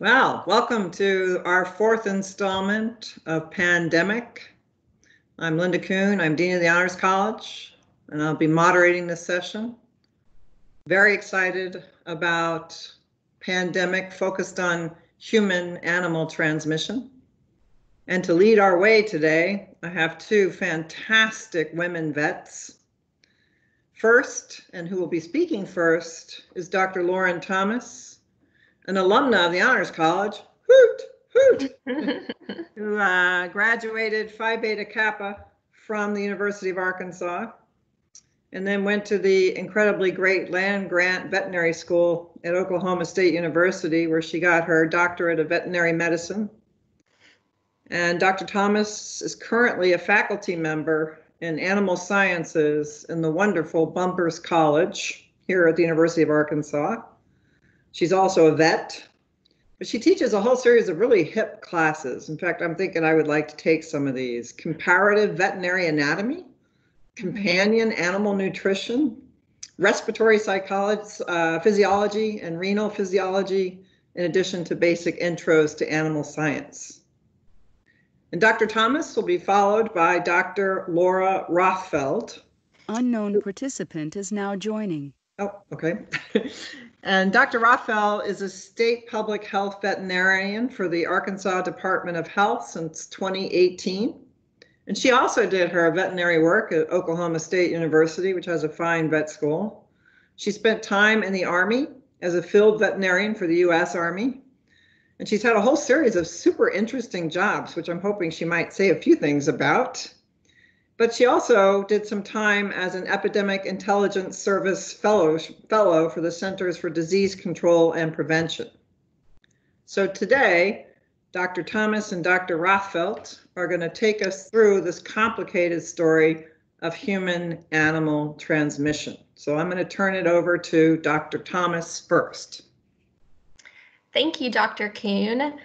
Well, welcome to our fourth installment of Pandemic. I'm Lynda Coon. I'm Dean of the Honors College, and I'll be moderating this session. Very excited about pandemic focused on human animal transmission. And to lead our way today, I have two fantastic women vets. First, and who will be speaking first, is Dr. Lauren Thomas an alumna of the Honors College, hoot, hoot, who uh, graduated Phi Beta Kappa from the University of Arkansas and then went to the incredibly great land grant veterinary school at Oklahoma State University, where she got her doctorate of veterinary medicine. And Dr. Thomas is currently a faculty member in animal sciences in the wonderful Bumpers College here at the University of Arkansas. She's also a vet, but she teaches a whole series of really hip classes. In fact, I'm thinking I would like to take some of these comparative veterinary anatomy, companion animal nutrition, respiratory psychology, uh, physiology, and renal physiology, in addition to basic intros to animal science. And Dr. Thomas will be followed by Dr. Laura Rothfeldt. Unknown participant is now joining. Oh, okay. And Dr. Rothfeldt is a state public health veterinarian for the Arkansas Department of Health since 2018. And she also did her veterinary work at Oklahoma State University, which has a fine vet school. She spent time in the Army as a field veterinarian for the US Army. And she's had a whole series of super interesting jobs, which I'm hoping she might say a few things about. But she also did some time as an Epidemic Intelligence Service fellow, fellow for the Centers for Disease Control and Prevention. So today, Dr. Thomas and Dr. Rothfeldt are going to take us through this complicated story of human animal transmission. So I'm going to turn it over to Dr. Thomas first. Thank you, Dr. Coon.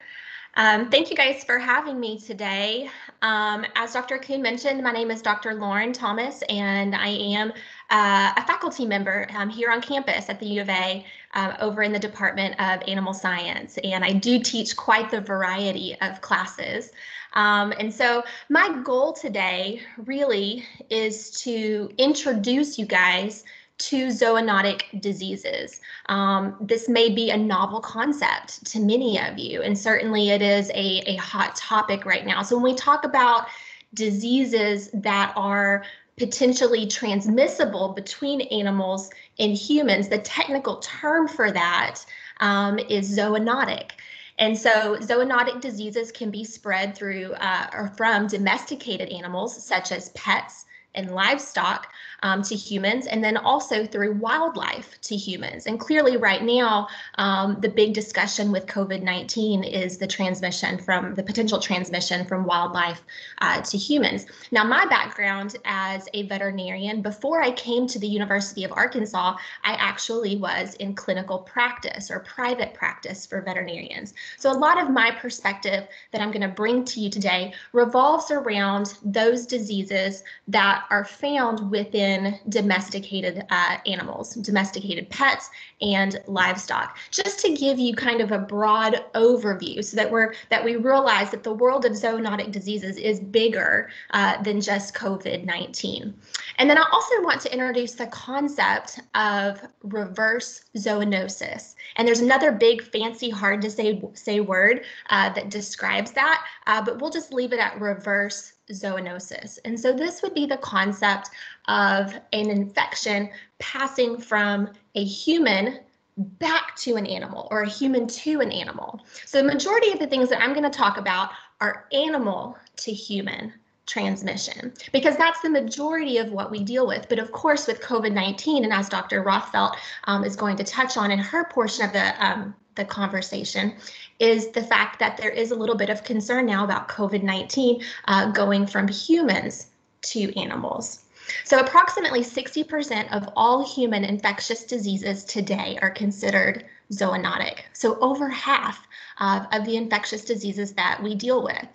Um, thank you guys for having me today. Um, as Dr. Coon mentioned, my name is Dr. Lauren Thomas, and I am uh, a faculty member um, here on campus at the U of A uh, over in the Department of Animal Science. And I do teach quite the variety of classes. Um, and so my goal today really is to introduce you guys to zoonotic diseases. Um, this may be a novel concept to many of you, and certainly it is a, a hot topic right now. So when we talk about diseases that are potentially transmissible between animals and humans, the technical term for that um, is zoonotic. And so zoonotic diseases can be spread through uh, or from domesticated animals such as pets and livestock, um, to humans and then also through wildlife to humans. And clearly, right now, um, the big discussion with COVID 19 is the transmission from the potential transmission from wildlife uh, to humans. Now, my background as a veterinarian, before I came to the University of Arkansas, I actually was in clinical practice or private practice for veterinarians. So, a lot of my perspective that I'm going to bring to you today revolves around those diseases that are found within domesticated uh, animals, domesticated pets, and livestock. Just to give you kind of a broad overview, so that we're that we realize that the world of zoonotic diseases is bigger uh, than just COVID-19. And then I also want to introduce the concept of reverse zoonosis. And there's another big, fancy, hard to say say word uh, that describes that, uh, but we'll just leave it at reverse zoonosis. And so this would be the concept of an infection passing from a human back to an animal or a human to an animal. So the majority of the things that I'm going to talk about are animal to human transmission because that's the majority of what we deal with. But of course, with COVID-19, and as Dr. Rothfeldt um, is going to touch on in her portion of the um, the conversation is the fact that there is a little bit of concern now about COVID-19 uh, going from humans to animals. So approximately 60% of all human infectious diseases today are considered zoonotic. So over half uh, of the infectious diseases that we deal with.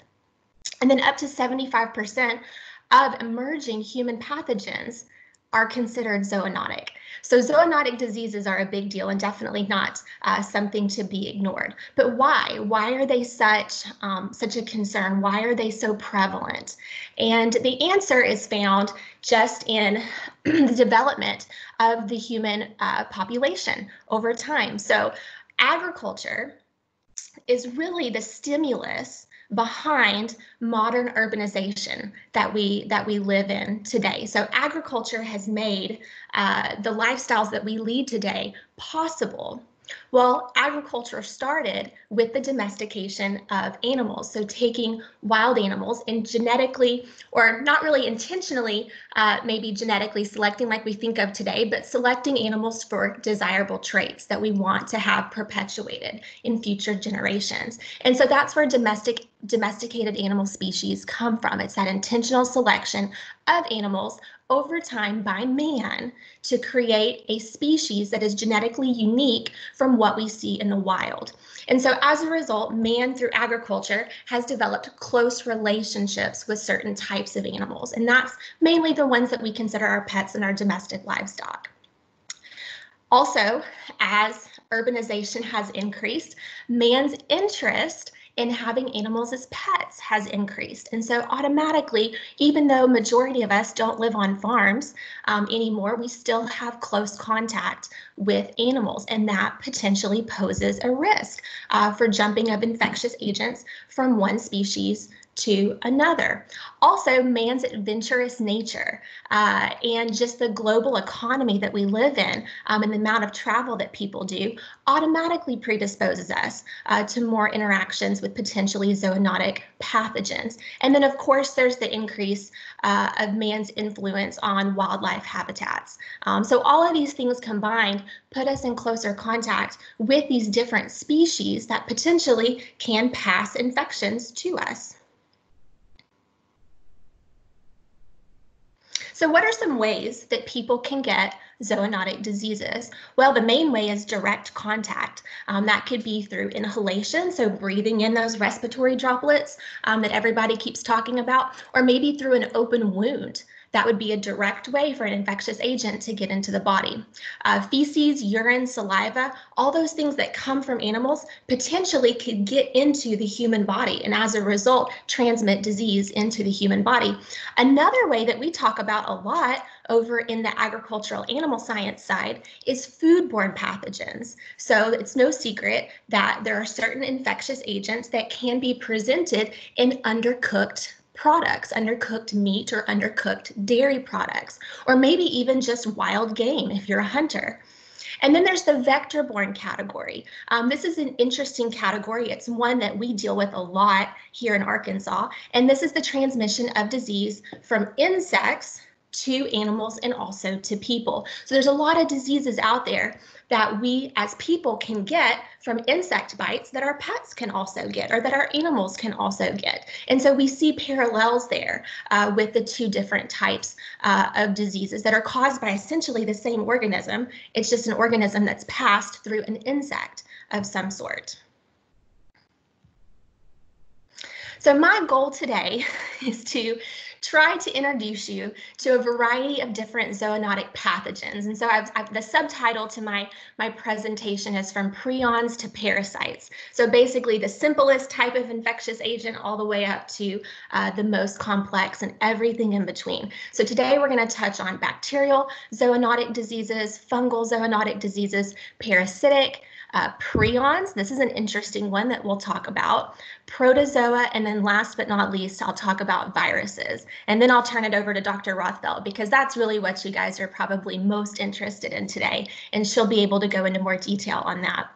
And then up to 75% of emerging human pathogens are considered zoonotic. So zoonotic diseases are a big deal and definitely not uh, something to be ignored. But why? Why are they such um, such a concern? Why are they so prevalent? And the answer is found just in the development of the human uh, population over time. So agriculture is really the stimulus behind modern urbanization that we that we live in today. So agriculture has made uh, the lifestyles that we lead today possible well, agriculture started with the domestication of animals. So taking wild animals and genetically, or not really intentionally, uh, maybe genetically selecting like we think of today, but selecting animals for desirable traits that we want to have perpetuated in future generations. And so that's where domestic domesticated animal species come from. It's that intentional selection of animals over time by man to create a species that is genetically unique from what we see in the wild. And so as a result, man through agriculture has developed close relationships with certain types of animals. And that's mainly the ones that we consider our pets and our domestic livestock. Also, as urbanization has increased, man's interest in having animals as pets has increased. And so automatically, even though majority of us don't live on farms um, anymore, we still have close contact with animals and that potentially poses a risk uh, for jumping of infectious agents from one species to another. Also, man's adventurous nature uh, and just the global economy that we live in um, and the amount of travel that people do automatically predisposes us uh, to more interactions with potentially zoonotic pathogens. And then, of course, there's the increase uh, of man's influence on wildlife habitats. Um, so all of these things combined put us in closer contact with these different species that potentially can pass infections to us. So what are some ways that people can get zoonotic diseases? Well, the main way is direct contact. Um, that could be through inhalation, so breathing in those respiratory droplets um, that everybody keeps talking about, or maybe through an open wound. That would be a direct way for an infectious agent to get into the body. Uh, feces, urine, saliva, all those things that come from animals potentially could get into the human body and as a result transmit disease into the human body. Another way that we talk about a lot over in the agricultural animal science side is foodborne pathogens. So it's no secret that there are certain infectious agents that can be presented in undercooked products, undercooked meat or undercooked dairy products, or maybe even just wild game if you're a hunter. And then there's the vector-borne category. Um, this is an interesting category. It's one that we deal with a lot here in Arkansas. And this is the transmission of disease from insects to animals and also to people. So there's a lot of diseases out there that we as people can get from insect bites that our pets can also get or that our animals can also get. And so we see parallels there uh, with the two different types uh, of diseases that are caused by essentially the same organism. It's just an organism that's passed through an insect of some sort. So my goal today is to try to introduce you to a variety of different zoonotic pathogens. And so I've, I've, the subtitle to my, my presentation is from prions to parasites. So basically the simplest type of infectious agent all the way up to uh, the most complex and everything in between. So today we're going to touch on bacterial zoonotic diseases, fungal zoonotic diseases, parasitic, uh, prions, this is an interesting one that we'll talk about, protozoa, and then last but not least, I'll talk about viruses. And then I'll turn it over to Dr. Rothfeldt because that's really what you guys are probably most interested in today, and she'll be able to go into more detail on that.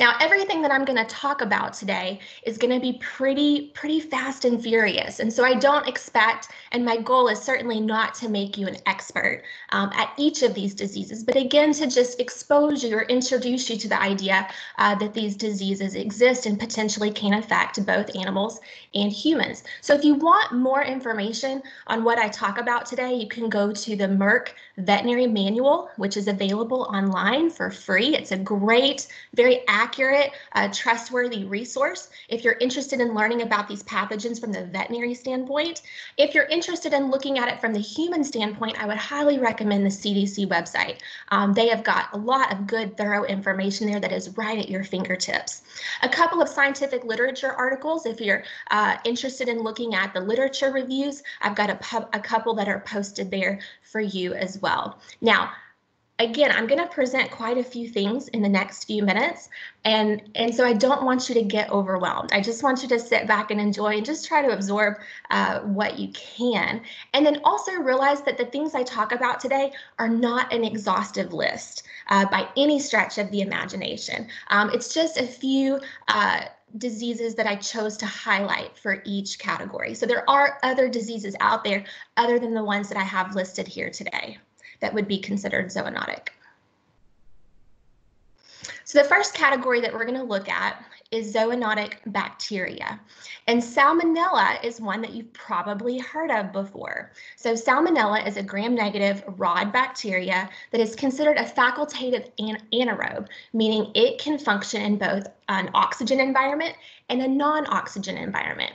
Now, everything that I'm going to talk about today is going to be pretty, pretty fast and furious. And so I don't expect, and my goal is certainly not to make you an expert um, at each of these diseases, but again, to just expose you or introduce you to the idea uh, that these diseases exist and potentially can affect both animals and humans. So if you want more information on what I talk about today, you can go to the Merck Veterinary Manual, which is available online for free. It's a great, very accurate accurate, uh, trustworthy resource if you're interested in learning about these pathogens from the veterinary standpoint. If you're interested in looking at it from the human standpoint, I would highly recommend the CDC website. Um, they have got a lot of good, thorough information there that is right at your fingertips. A couple of scientific literature articles, if you're uh, interested in looking at the literature reviews, I've got a, a couple that are posted there for you as well. Now, again, I'm going to present quite a few things in the next few minutes. And, and so I don't want you to get overwhelmed. I just want you to sit back and enjoy and just try to absorb uh, what you can. And then also realize that the things I talk about today are not an exhaustive list uh, by any stretch of the imagination. Um, it's just a few uh, diseases that I chose to highlight for each category. So there are other diseases out there other than the ones that I have listed here today that would be considered zoonotic. So the first category that we're going to look at is zoonotic bacteria. And salmonella is one that you've probably heard of before. So salmonella is a gram-negative rod bacteria that is considered a facultative an anaerobe, meaning it can function in both an oxygen environment and a non-oxygen environment.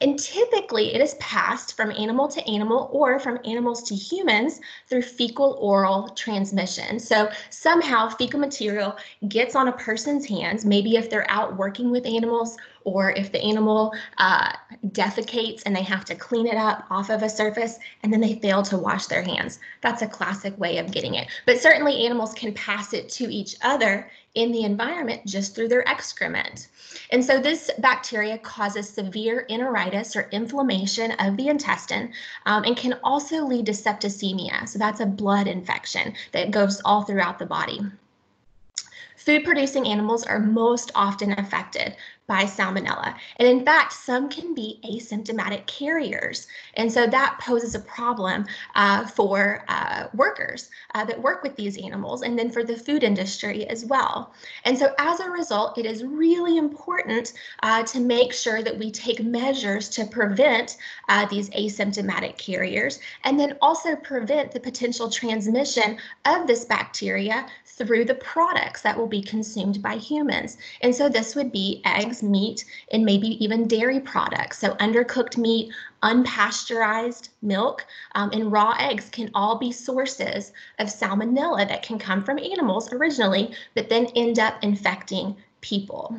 And typically it is passed from animal to animal or from animals to humans through fecal oral transmission. So somehow fecal material gets on a person's hands, maybe if they're out working with animals or if the animal uh, defecates and they have to clean it up off of a surface and then they fail to wash their hands. That's a classic way of getting it. But certainly animals can pass it to each other in the environment just through their excrement. And so this bacteria causes severe enteritis or inflammation of the intestine um, and can also lead to septicemia. So that's a blood infection that goes all throughout the body. Food producing animals are most often affected by salmonella. And in fact, some can be asymptomatic carriers. And so that poses a problem uh, for uh, workers uh, that work with these animals and then for the food industry as well. And so as a result, it is really important uh, to make sure that we take measures to prevent uh, these asymptomatic carriers and then also prevent the potential transmission of this bacteria through the products that will be consumed by humans. And so this would be eggs, meat, and maybe even dairy products. So undercooked meat, unpasteurized milk, um, and raw eggs can all be sources of salmonella that can come from animals originally, but then end up infecting people.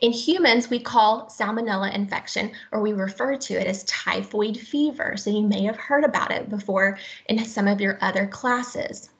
In humans, we call salmonella infection, or we refer to it as typhoid fever. So you may have heard about it before in some of your other classes.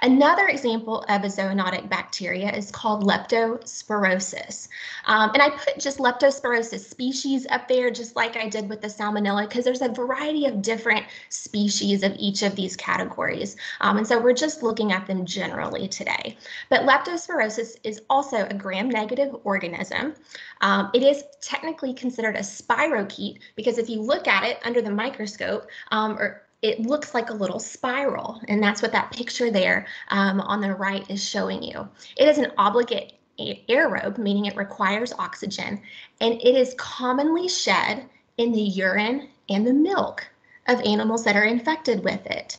Another example of a zoonotic bacteria is called leptospirosis. Um, and I put just leptospirosis species up there, just like I did with the salmonella, because there's a variety of different species of each of these categories. Um, and so we're just looking at them generally today. But leptospirosis is also a gram-negative organism. Um, it is technically considered a spirochete because if you look at it under the microscope, um, or it looks like a little spiral, and that's what that picture there um, on the right is showing you. It is an obligate aerobe, meaning it requires oxygen, and it is commonly shed in the urine and the milk of animals that are infected with it.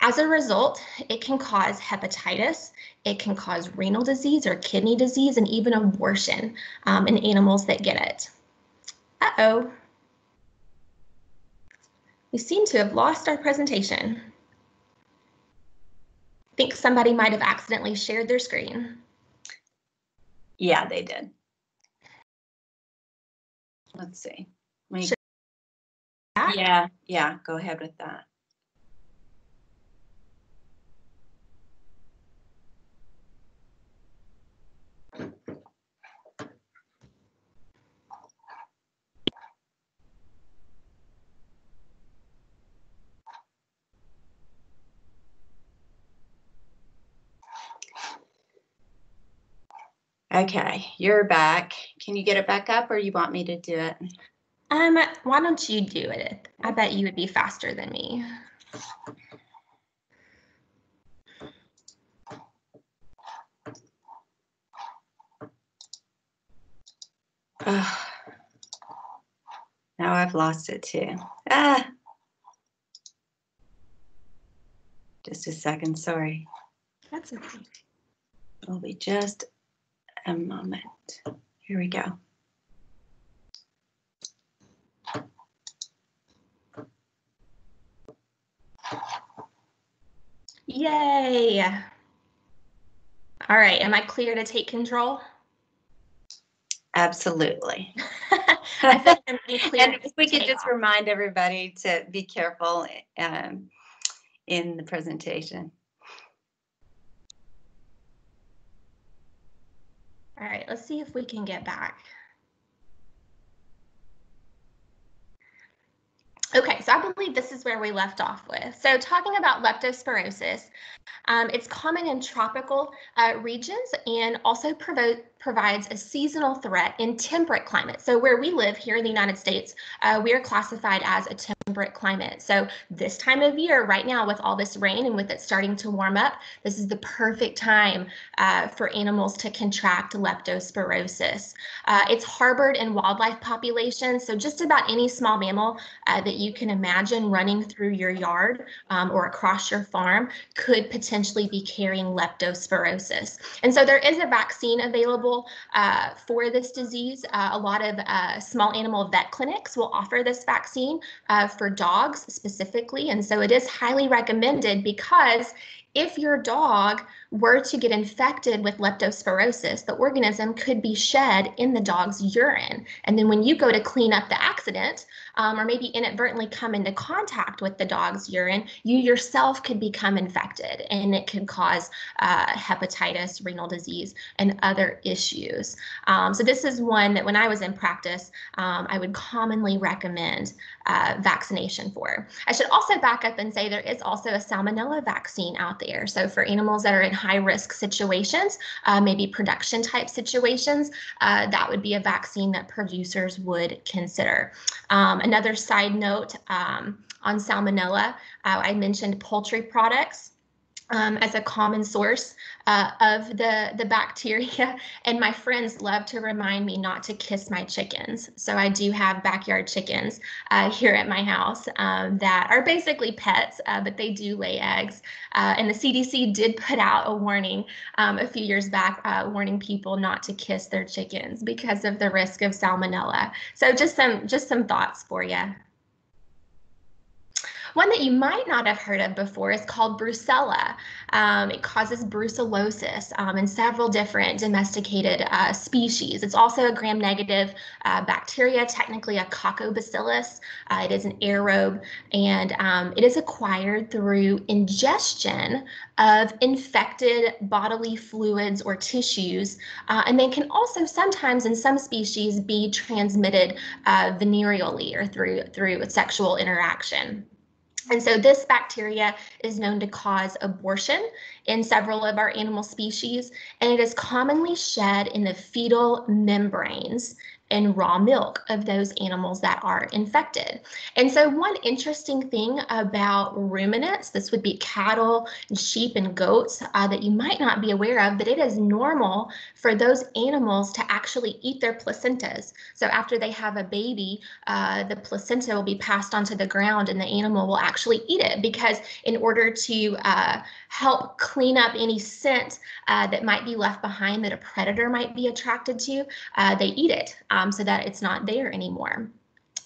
As a result, it can cause hepatitis, it can cause renal disease or kidney disease, and even abortion um, in animals that get it. Uh-oh, we seem to have lost our presentation. I think somebody might have accidentally shared their screen. Yeah, they did. Let's see. Should- Yeah. Yeah, yeah, go ahead with that. Okay, you're back. Can you get it back up or you want me to do it? Um, why don't you do it? I bet you would be faster than me. Ugh. Now I've lost it too. Ah. Just a second, sorry. That's okay. It'll be just a moment. Here we go. Yay. All right, am I clear to take control? Absolutely. I think I'm pretty clear And if we could just off. remind everybody to be careful um, in the presentation. All right, let's see if we can get back. Okay, so I believe this is where we left off with. So talking about leptospirosis, um, it's common in tropical uh, regions and also provo- provides a seasonal threat in temperate climates. So where we live here in the United States, uh, we are classified as a temperate climate. So this time of year, right now, with all this rain and with it starting to warm up, this is the perfect time uh, for animals to contract leptospirosis. Uh, it's harbored in wildlife populations, so just about any small mammal uh, that you can imagine running through your yard um, or across your farm could potentially be carrying leptospirosis. And so there is a vaccine available uh, for this disease. Uh, a lot of uh, small animal vet clinics will offer this vaccine uh, for dogs specifically. And so it is highly recommended because if your dog were to get infected with leptospirosis, the organism could be shed in the dog's urine. And then when you go to clean up the accident, um, or maybe inadvertently come into contact with the dog's urine, you yourself could become infected and it could cause uh, hepatitis, renal disease, and other issues. Um, so, this is one that when I was in practice, um, I would commonly recommend uh, vaccination for. I should also back up and say there is also a salmonella vaccine out there. So, for animals that are in high risk situations, uh, maybe production type situations, uh, that would be a vaccine that producers would consider. Um, another side note um, on salmonella, uh, I mentioned poultry products. Um, as a common source uh, of the, the bacteria. And my friends love to remind me not to kiss my chickens. So I do have backyard chickens uh, here at my house um, that are basically pets, uh, but they do lay eggs. Uh, and the CDC did put out a warning um, a few years back, uh, warning people not to kiss their chickens because of the risk of salmonella. So just some just some thoughts for you. One that you might not have heard of before is called Brucella. Um, it causes brucellosis um, in several different domesticated uh, species. It's also a gram-negative uh, bacteria, technically a coccobacillus. Uh, it is an aerobe, and um, it is acquired through ingestion of infected bodily fluids or tissues, uh, and they can also sometimes, in some species, be transmitted uh, venereally or through through sexual interaction. And so this bacteria is known to cause abortion in several of our animal species, and it is commonly shed in the fetal membranes and raw milk of those animals that are infected. And so one interesting thing about ruminants, this would be cattle and sheep and goats uh, that you might not be aware of, but it is normal for those animals to actually eat their placentas. So after they have a baby, uh, the placenta will be passed onto the ground and the animal will actually eat it because in order to uh, help clean up any scent uh, that might be left behind that a predator might be attracted to, uh, they eat it um, Um, so that it's not there anymore.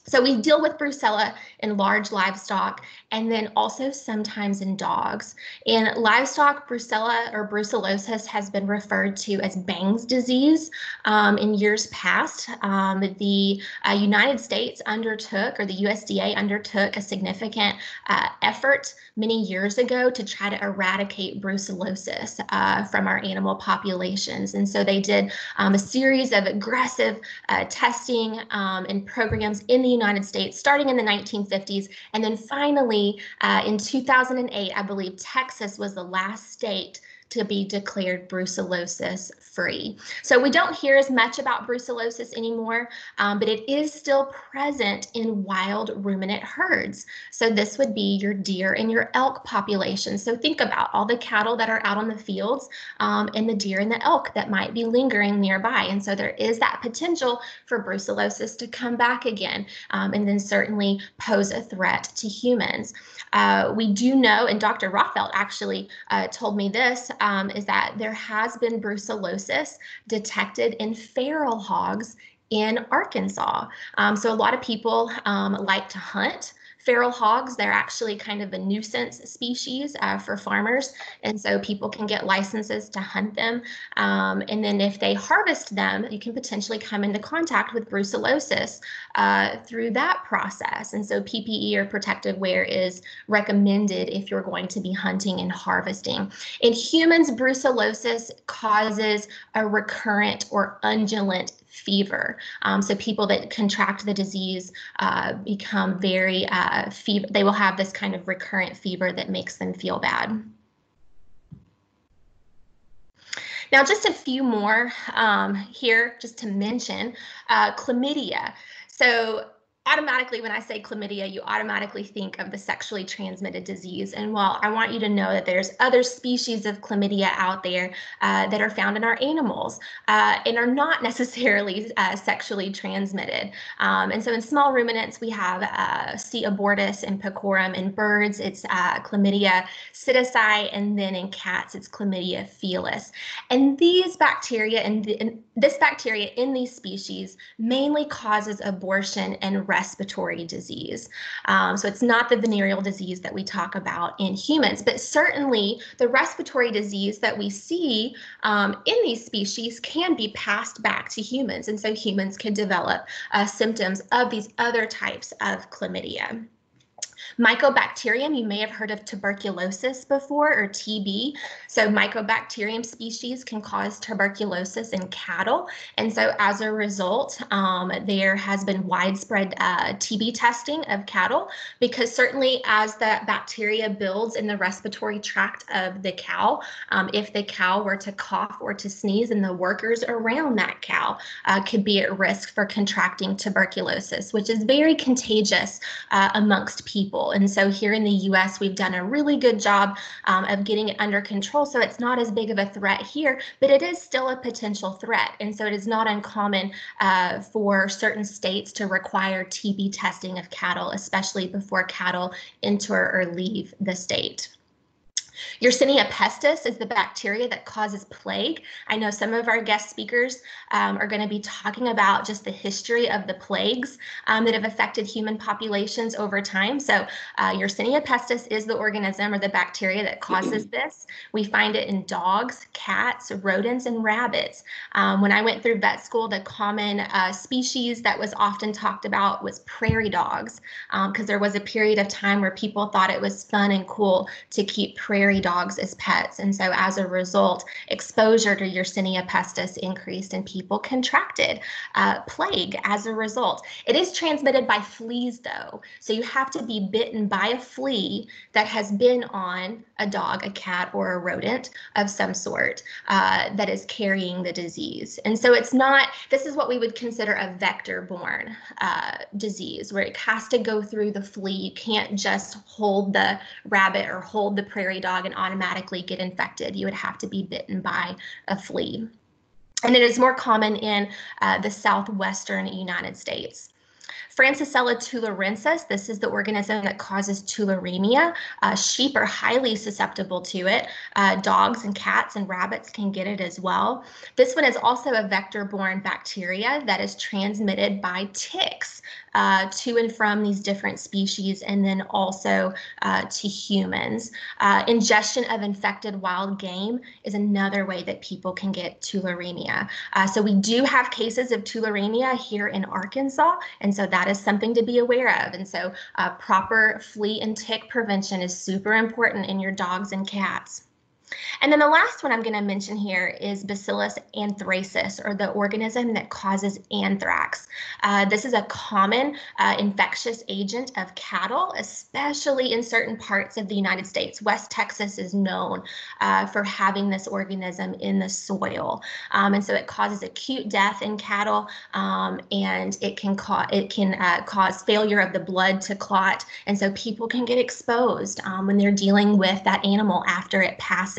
So we deal with brucella in large livestock and then also sometimes in dogs. In livestock, brucella or brucellosis has been referred to as Bang's disease. Um, in years past, um, the uh, United States undertook, or the USDA undertook, a significant uh, effort many years ago to try to eradicate brucellosis uh, from our animal populations. And so they did um, a series of aggressive uh, testing um, and programs in the United States starting in the 1950s. And then finally, uh, in 2008, I believe Texas was the last state to be declared brucellosis free. So we don't hear as much about brucellosis anymore, um, but it is still present in wild ruminant herds. So this would be your deer and your elk population. So think about all the cattle that are out on the fields um, and the deer and the elk that might be lingering nearby. And so there is that potential for brucellosis to come back again um, and then certainly pose a threat to humans. Uh, we do know, and Dr. Rothfeldt actually uh, told me this um, is that there has been brucellosis detected in feral hogs in Arkansas. Um, so a lot of people um, like to hunt feral hogs. They're actually kind of a nuisance species uh, for farmers, and so people can get licenses to hunt them. Um, and then if they harvest them, you can potentially come into contact with brucellosis uh, through that process. And so PPE or protective wear is recommended if you're going to be hunting and harvesting. In humans, brucellosis causes a recurrent or undulant fever. Um, so people that contract the disease uh, become very uh, fever. They will have this kind of recurrent fever that makes them feel bad. Now, just a few more um, here, just to mention uh, chlamydia. So automatically when I say chlamydia, you automatically think of the sexually transmitted disease. And while I want you to know that there's other species of chlamydia out there uh, that are found in our animals uh, and are not necessarily uh, sexually transmitted. Um, and so in small ruminants, we have uh, C. abortus and pecorum. In birds, it's uh, chlamydia psittaci, and then in cats, it's chlamydia felis. And these bacteria and, and this bacteria in these species mainly causes abortion and respiratory disease. Um, so it's not the venereal disease that we talk about in humans, but certainly the respiratory disease that we see um, in these species can be passed back to humans. And so humans can develop uh, symptoms of these other types of chlamydia. Mycobacterium, you may have heard of tuberculosis before or TB. So mycobacterium species can cause tuberculosis in cattle. And so as a result, um, there has been widespread uh, TB testing of cattle because certainly as that bacteria builds in the respiratory tract of the cow, um, if the cow were to cough or to sneeze and the workers around that cow uh, could be at risk for contracting tuberculosis, which is very contagious uh, amongst people. And so here in the US, we've done a really good job um, of getting it under control. So it's not as big of a threat here, but it is still a potential threat. And so it is not uncommon uh, for certain states to require TB testing of cattle, especially before cattle enter or leave the state. Yersinia pestis is the bacteria that causes plague. I know some of our guest speakers um, are going to be talking about just the history of the plagues um, that have affected human populations over time. So uh, Yersinia pestis is the organism or the bacteria that causes this. We find it in dogs, cats, rodents, and rabbits. Um, when I went through vet school, the common uh, species that was often talked about was prairie dogs because um, there was a period of time where people thought it was fun and cool to keep prairie dogs as pets. And so as a result, exposure to Yersinia pestis increased and people contracted uh, plague as a result. It is transmitted by fleas though. So you have to be bitten by a flea that has been on a dog, a cat, or a rodent of some sort uh, that is carrying the disease. And so it's not, this is what we would consider a vector borne uh, disease where it has to go through the flea. You can't just hold the rabbit or hold the prairie dog dog and automatically get infected. You would have to be bitten by a flea. And it is more common in uh, the southwestern United States. Francisella tularensis, this is the organism that causes tularemia. Uh, sheep are highly susceptible to it. Uh, dogs and cats and rabbits can get it as well. This one is also a vector-borne bacteria that is transmitted by ticks uh, to and from these different species and then also uh, to humans. Uh, ingestion of infected wild game is another way that people can get tularemia. Uh, so we do have cases of tularemia here in Arkansas, and so that is something to be aware of. And so uh, proper flea and tick prevention is super important in your dogs and cats. And then the last one I'm going to mention here is Bacillus anthracis, or the organism that causes anthrax. Uh, this is a common uh, infectious agent of cattle, especially in certain parts of the United States. West Texas is known uh, for having this organism in the soil, um, and so it causes acute death in cattle, um, and it can cause it can uh, cause failure of the blood to clot, and so people can get exposed um, when they're dealing with that animal after it passes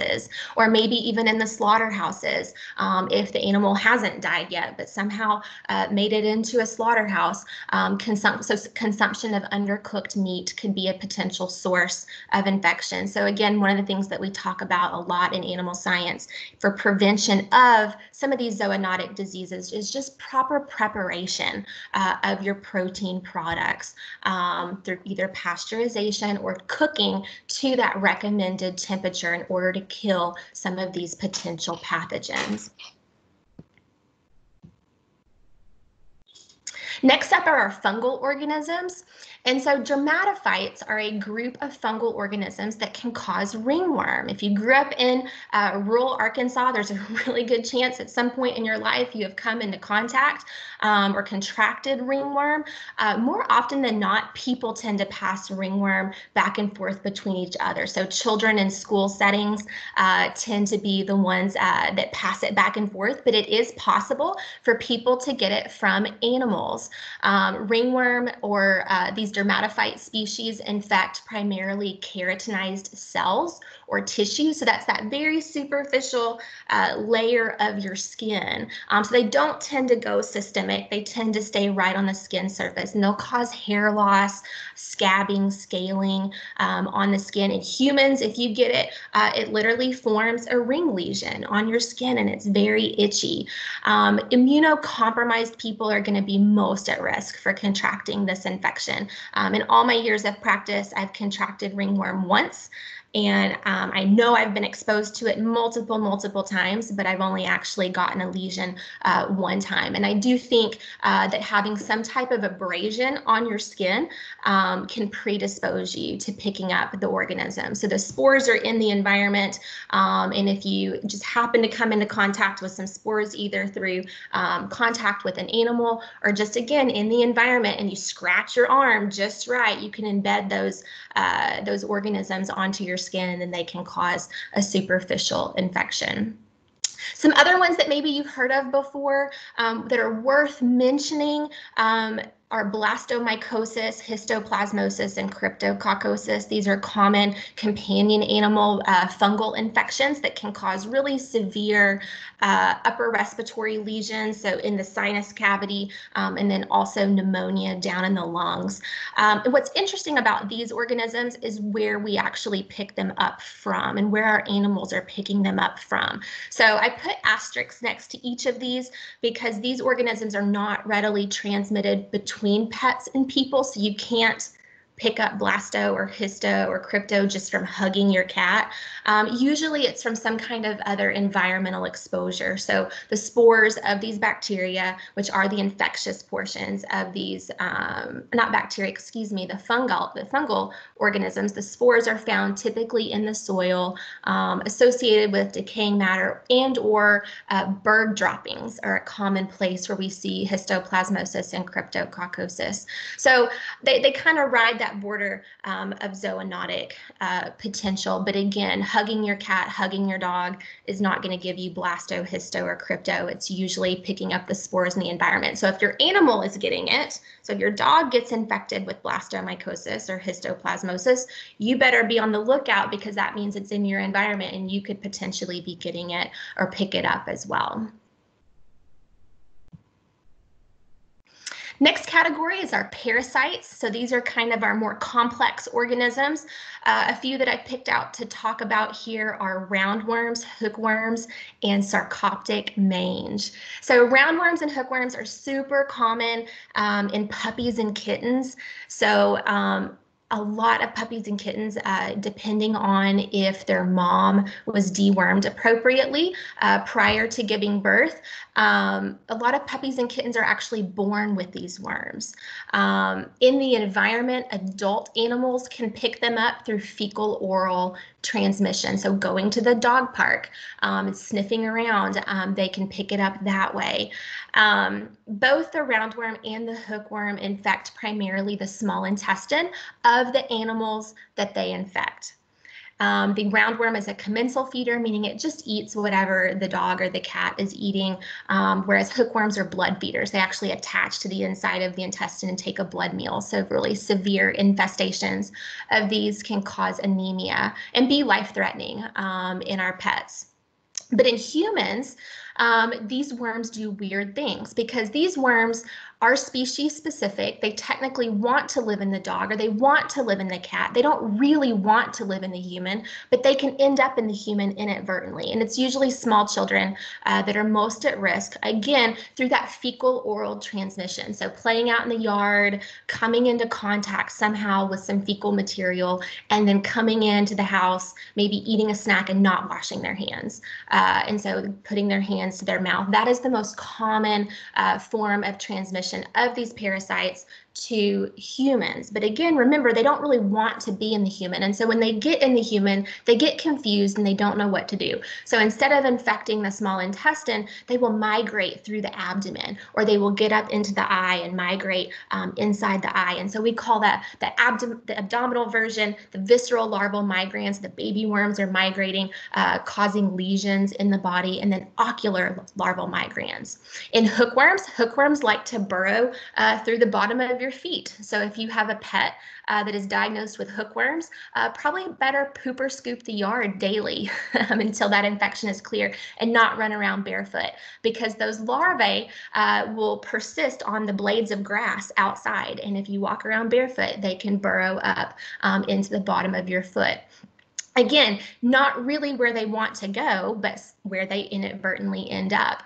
or maybe even in the slaughterhouses um, if the animal hasn't died yet, but somehow uh, made it into a slaughterhouse. Um, so consumption of undercooked meat could be a potential source of infection. So again, one of the things that we talk about a lot in animal science for prevention of some of these zoonotic diseases is just proper preparation uh, of your protein products um, through either pasteurization or cooking to that recommended temperature in order to kill some of these potential pathogens. Next up are our fungal organisms. And so dermatophytes are a group of fungal organisms that can cause ringworm. If you grew up in uh, rural Arkansas, there's a really good chance at some point in your life you have come into contact um, or contracted ringworm. Uh, more often than not, people tend to pass ringworm back and forth between each other. So children in school settings uh, tend to be the ones uh, that pass it back and forth, but it is possible for people to get it from animals. Um, ringworm or uh, these dermatophyte species infect primarily keratinized cells or tissue. So that's that very superficial uh, layer of your skin. Um, so they don't tend to go systemic. They tend to stay right on the skin surface and they'll cause hair loss, scabbing, scaling um, on the skin. In humans, if you get it, uh, it literally forms a ring lesion on your skin and it's very itchy. Um, immunocompromised people are going to be most at risk for contracting this infection. Um, in all my years of practice, I've contracted ringworm once. And um, I know I've been exposed to it multiple, multiple times, but I've only actually gotten a lesion uh, one time. And I do think uh, that having some type of abrasion on your skin um, can predispose you to picking up the organism. So the spores are in the environment. Um, and if you just happen to come into contact with some spores, either through um, contact with an animal or just again in the environment, and you scratch your arm just right, you can embed those uh, those organisms onto your skin and then they can cause a superficial infection. Some other ones that maybe you've heard of before um, that are worth mentioning um, are blastomycosis, histoplasmosis, and cryptococcosis. These are common companion animal uh, fungal infections that can cause really severe uh, upper respiratory lesions, so in the sinus cavity, um, and then also pneumonia down in the lungs. Um, and what's interesting about these organisms is where we actually pick them up from and where our animals are picking them up from. So I put asterisks next to each of these because these organisms are not readily transmitted between between pets and people. So you can't pick up blasto or histo or crypto just from hugging your cat. Um, usually it's from some kind of other environmental exposure. So the spores of these bacteria, which are the infectious portions of these, um, not bacteria, excuse me, the fungal, the fungal organisms, the spores are found typically in the soil um, associated with decaying matter and or uh, bird droppings are a common place where we see histoplasmosis and cryptococcosis. So they, they kind of ride that that border um, of zoonotic uh, potential. But again, hugging your cat, hugging your dog is not going to give you blasto, histo, or crypto. It's usually picking up the spores in the environment. So if your animal is getting it, so if your dog gets infected with blastomycosis or histoplasmosis, you better be on the lookout because that means it's in your environment and you could potentially be getting it or pick it up as well. Next category is our parasites. So these are kind of our more complex organisms. Uh, a few that I picked out to talk about here are roundworms, hookworms, and sarcoptic mange. So roundworms and hookworms are super common um, in puppies and kittens. So um, a lot of puppies and kittens, uh, depending on if their mom was dewormed appropriately uh, prior to giving birth. Um, a lot of puppies and kittens are actually born with these worms. Um, in the environment, adult animals can pick them up through fecal oral transmission. So going to the dog park um, and sniffing around, um, they can pick it up that way. Um, both the roundworm and the hookworm infect primarily the small intestine of the animals that they infect. Um, the roundworm is a commensal feeder, meaning it just eats whatever the dog or the cat is eating, um, whereas hookworms are blood feeders. They actually attach to the inside of the intestine and take a blood meal. So really severe infestations of these can cause anemia and be life-threatening um, in our pets. But in humans, um, these worms do weird things because these worms are species specific. They technically want to live in the dog or they want to live in the cat. They don't really want to live in the human, but they can end up in the human inadvertently. And it's usually small children uh, that are most at risk, again, through that fecal oral transmission. So playing out in the yard, coming into contact somehow with some fecal material, and then coming into the house, maybe eating a snack and not washing their hands. Uh, and so putting their hands to their mouth. That is the most common uh, form of transmission of these parasites to humans. But again, remember, they don't really want to be in the human. And so when they get in the human, they get confused and they don't know what to do. So instead of infecting the small intestine, they will migrate through the abdomen or they will get up into the eye and migrate um, inside the eye. And so we call that the, abdom the abdominal version, the visceral larval migrans, the baby worms are migrating, uh, causing lesions in the body, and then ocular larval migrans. In hookworms, hookworms like to burrow uh, through the bottom of your your feet. So if you have a pet uh, that is diagnosed with hookworms, uh, probably better poop or scoop the yard daily um, until that infection is clear and not run around barefoot because those larvae uh, will persist on the blades of grass outside. And if you walk around barefoot, they can burrow up um, into the bottom of your foot again, not really where they want to go, but where they inadvertently end up.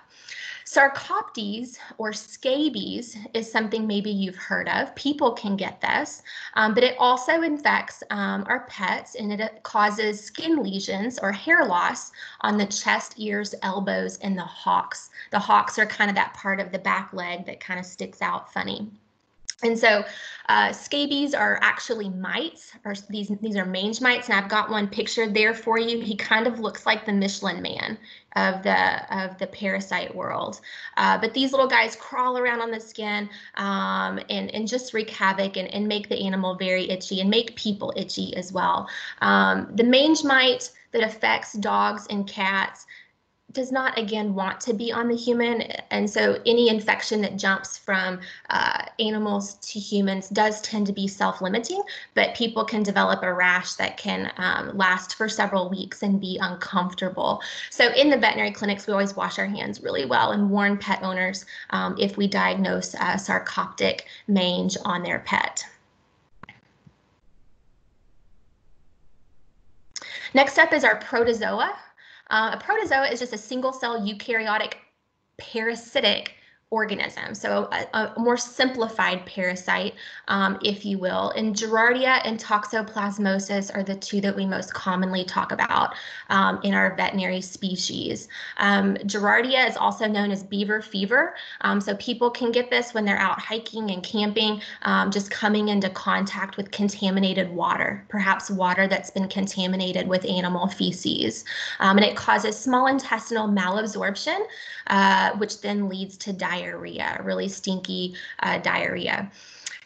Sarcoptes or scabies is something maybe you've heard of. People can get this, um, but it also infects um, our pets and it causes skin lesions or hair loss on the chest, ears, elbows, and the hocks. The hocks are kind of that part of the back leg that kind of sticks out funny. And so uh, scabies are actually mites, or these these are mange mites, and I've got one pictured there for you. He kind of looks like the Michelin man of the of the parasite world. Uh, but these little guys crawl around on the skin um, and and just wreak havoc and, and make the animal very itchy and make people itchy as well. Um, the mange mite that affects dogs and cats does not again want to be on the human. And so any infection that jumps from uh, animals to humans does tend to be self-limiting but people can develop a rash that can um, last for several weeks and be uncomfortable. So in the veterinary clinics we always wash our hands really well and warn pet owners um, if we diagnose sarcoptic mange on their pet. Next up is our protozoa. Uh, a protozoa is just a single cell eukaryotic parasitic organism. So a, a more simplified parasite, um, if you will. And Giardia and toxoplasmosis are the two that we most commonly talk about um, in our veterinary species. Um, Giardia is also known as beaver fever. Um, so people can get this when they're out hiking and camping, um, just coming into contact with contaminated water, perhaps water that's been contaminated with animal feces. Um, and it causes small intestinal malabsorption, uh, which then leads to diarrhea, really stinky uh, diarrhea.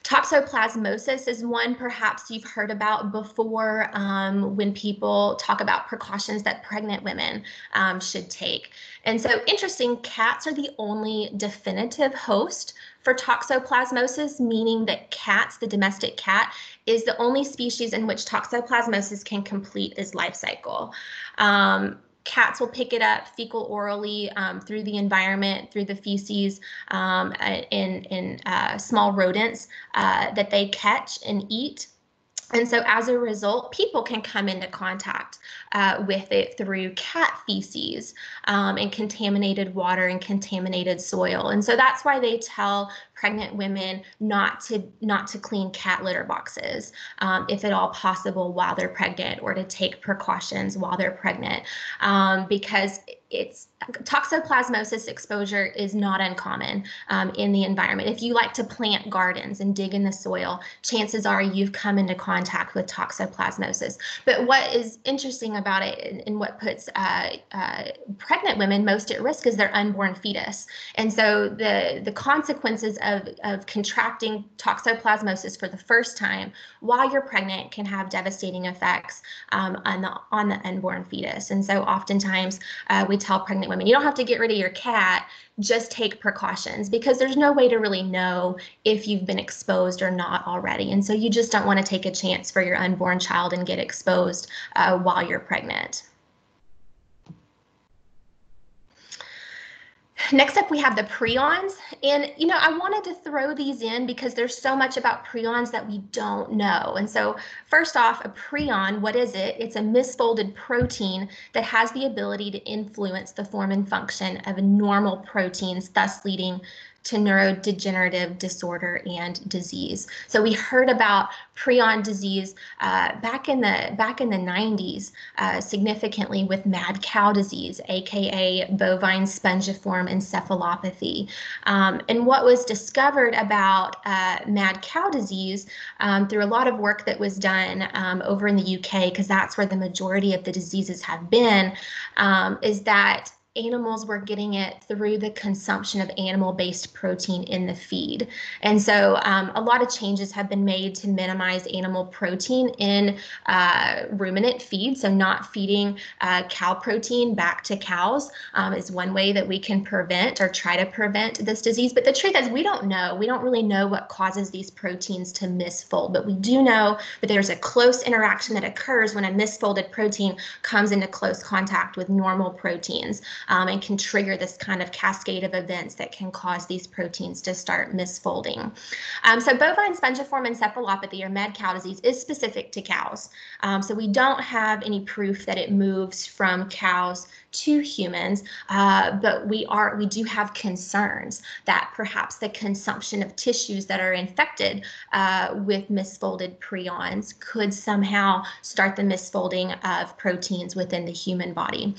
Toxoplasmosis is one perhaps you've heard about before um, when people talk about precautions that pregnant women um, should take. And so interesting, cats are the only definitive host for toxoplasmosis, meaning that cats, the domestic cat, is the only species in which toxoplasmosis can complete its life cycle. Um, cats will pick it up fecal orally um, through the environment, through the feces um, uh, in, in uh, small rodents uh, that they catch and eat. And so as a result, people can come into contact uh, with it through cat feces um, and contaminated water and contaminated soil. And so that's why they tell pregnant women not to not to clean cat litter boxes um, if at all possible while they're pregnant or to take precautions while they're pregnant um, because it's toxoplasmosis exposure is not uncommon um, in the environment. If you like to plant gardens and dig in the soil, chances are you've come into contact with toxoplasmosis. But what is interesting about it and, and what puts uh, uh, pregnant women most at risk is their unborn fetus. And so the, the consequences of, of contracting toxoplasmosis for the first time while you're pregnant can have devastating effects um, on, the, on the unborn fetus. And so oftentimes uh, we tell pregnant women, you don't have to get rid of your cat, just take precautions because there's no way to really know if you've been exposed or not already. And so you just don't want to take a chance for your unborn child and get exposed uh, while you're pregnant. Next up, we have the prions. And, you know, I wanted to throw these in because there's so much about prions that we don't know. And so first off, a prion, what is it? It's a misfolded protein that has the ability to influence the form and function of normal proteins, thus leading to neurodegenerative disorder and disease. So we heard about prion disease uh, back in the back in the 90s uh, significantly with mad cow disease, aka bovine spongiform encephalopathy. Um, and what was discovered about uh, mad cow disease um, through a lot of work that was done um, over in the UK, because that's where the majority of the diseases have been, um, is that animals were getting it through the consumption of animal based protein in the feed. And so um, a lot of changes have been made to minimize animal protein in uh, ruminant feed. So, not feeding uh, cow protein back to cows um, is one way that we can prevent or try to prevent this disease. But the truth is, we don't know. We don't really know what causes these proteins to misfold, but we do know that there's a close interaction that occurs when a misfolded protein comes into close contact with normal proteins um, and can trigger this kind of cascade of events that can cause these proteins to start misfolding. Um, so bovine spongiform encephalopathy or mad cow disease is specific to cows. Um, so we don't have any proof that it moves from cows to humans, uh, but we are we do have concerns that perhaps the consumption of tissues that are infected uh, with misfolded prions could somehow start the misfolding of proteins within the human body.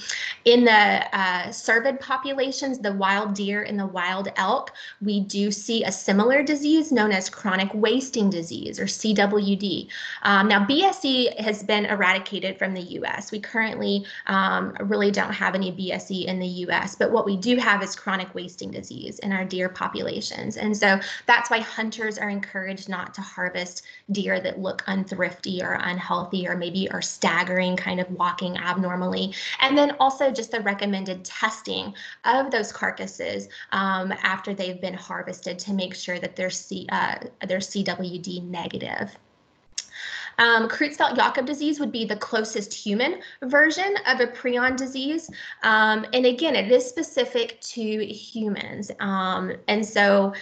In the uh, cervid populations, the wild deer and the wild elk, we do see a similar disease known as chronic wasting disease or CWD. Um, now, BSE has been eradicated from the U.S. We currently um, really don't have any BSE in the US, but what we do have is chronic wasting disease in our deer populations. And so that's why hunters are encouraged not to harvest deer that look unthrifty or unhealthy or maybe are staggering, kind of walking abnormally. And then also just the recommended testing of those carcasses um, after they've been harvested to make sure that they're, C, uh, they're CWD negative. Um, Creutzfeldt-Jakob disease would be the closest human version of a prion disease. Um, and again, it is specific to humans. Um, and so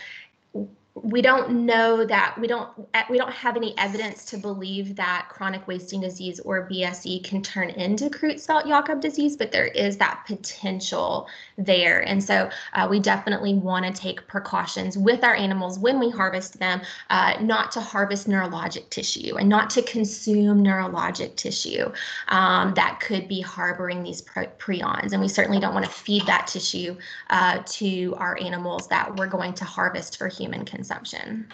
we don't know that we don't we don't have any evidence to believe that chronic wasting disease or BSE can turn into Creutzfeldt-Jakob disease, but there is that potential there, and so uh, we definitely want to take precautions with our animals when we harvest them, uh, not to harvest neurologic tissue and not to consume neurologic tissue um, that could be harboring these prions, and we certainly don't want to feed that tissue uh, to our animals that we're going to harvest for human consumption consumption.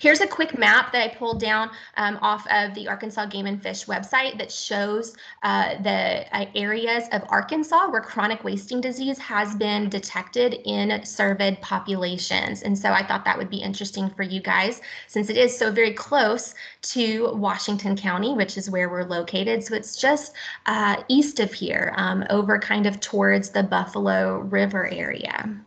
Here's a quick map that I pulled down um, off of the Arkansas Game and Fish website that shows uh, the uh, areas of Arkansas where chronic wasting disease has been detected in cervid populations. And so I thought that would be interesting for you guys since it is so very close to Washington County, which is where we're located. So it's just uh, east of here, um, over kind of towards the Buffalo River area.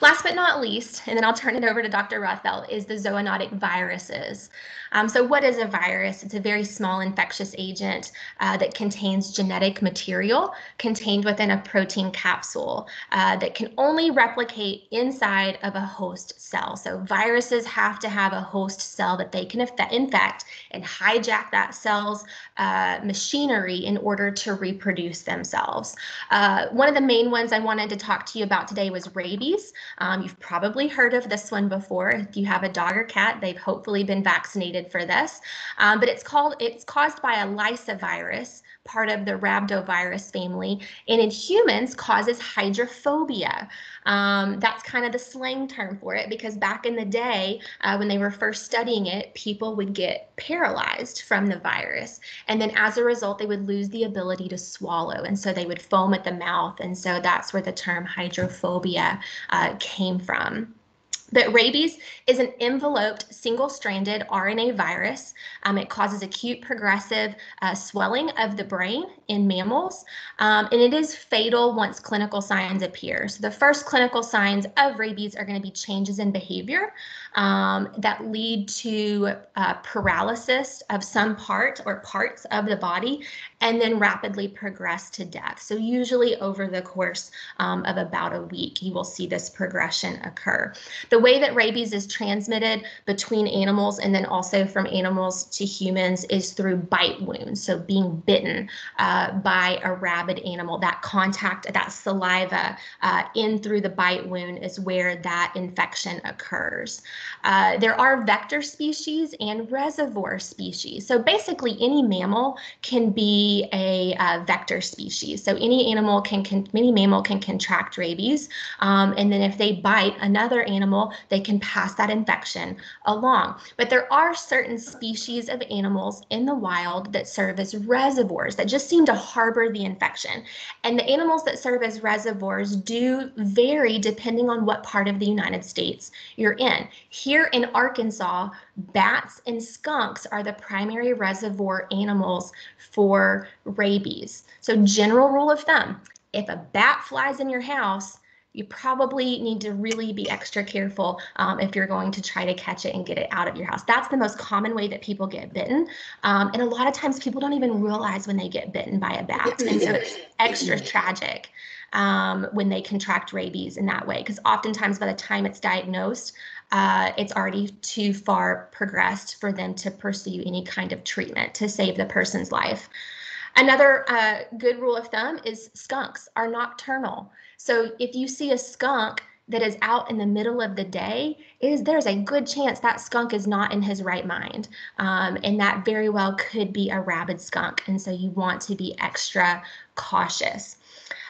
Last but not least, and then I'll turn it over to Dr. Rothfeldt, is the zoonotic viruses. Um, so what is a virus? It's a very small infectious agent uh, that contains genetic material contained within a protein capsule uh, that can only replicate inside of a host cell. So viruses have to have a host cell that they can infect and hijack that cell's uh, machinery in order to reproduce themselves. Uh, one of the main ones I wanted to talk to you about today was rabies. Um, you've probably heard of this one before. If you have a dog or cat, they've hopefully been vaccinated for this. Um, but it's called it's caused by a lyssavirus, part of the rhabdovirus family, and in humans causes hydrophobia. Um, that's kind of the slang term for it because back in the day, uh, when they were first studying it, people would get paralyzed from the virus. And then as a result, they would lose the ability to swallow. And so they would foam at the mouth. And so that's where the term hydrophobia uh, came from. But rabies is an enveloped single-stranded RNA virus. Um, it causes acute progressive uh, swelling of the brain in mammals, um, and it is fatal once clinical signs appear. So the first clinical signs of rabies are going to be changes in behavior um, that lead to uh, paralysis of some part or parts of the body, and then rapidly progress to death. So usually over the course um, of about a week, you will see this progression occur. The way that rabies is transmitted between animals and then also from animals to humans is through bite wounds. So being bitten uh, by a rabid animal, that contact, that saliva uh, in through the bite wound is where that infection occurs. Uh, there are vector species and reservoir species. So basically any mammal can be a uh, vector species. So any animal can, can, any mammal can contract rabies. Um, and then if they bite another animal, they can pass that infection along. But there are certain species of animals in the wild that serve as reservoirs that just seem to harbor the infection. And the animals that serve as reservoirs do vary depending on what part of the United States you're in. Here in Arkansas, bats and skunks are the primary reservoir animals for rabies. So general rule of thumb, if a bat flies in your house, you probably need to really be extra careful um, if you're going to try to catch it and get it out of your house. That's the most common way that people get bitten. Um, and a lot of times people don't even realize when they get bitten by a bat. And so it's extra tragic um, when they contract rabies in that way, because oftentimes by the time it's diagnosed, uh, it's already too far progressed for them to pursue any kind of treatment to save the person's life. Another uh, good rule of thumb is skunks are nocturnal. So if you see a skunk that is out in the middle of the day, is there's a good chance that skunk is not in his right mind, um, and that very well could be a rabid skunk. And so you want to be extra cautious.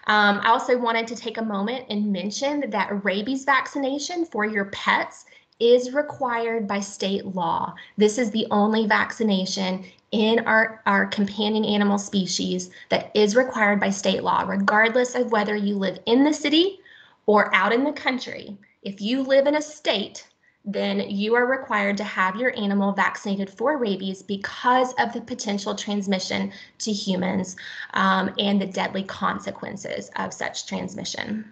Um, I also wanted to take a moment and mention that rabies vaccination for your pets is required by state law. This is the only vaccination in our, our companion animal species that is required by state law, regardless of whether you live in the city or out in the country. If you live in a state then you are required to have your animal vaccinated for rabies because of the potential transmission to humans um, and the deadly consequences of such transmission.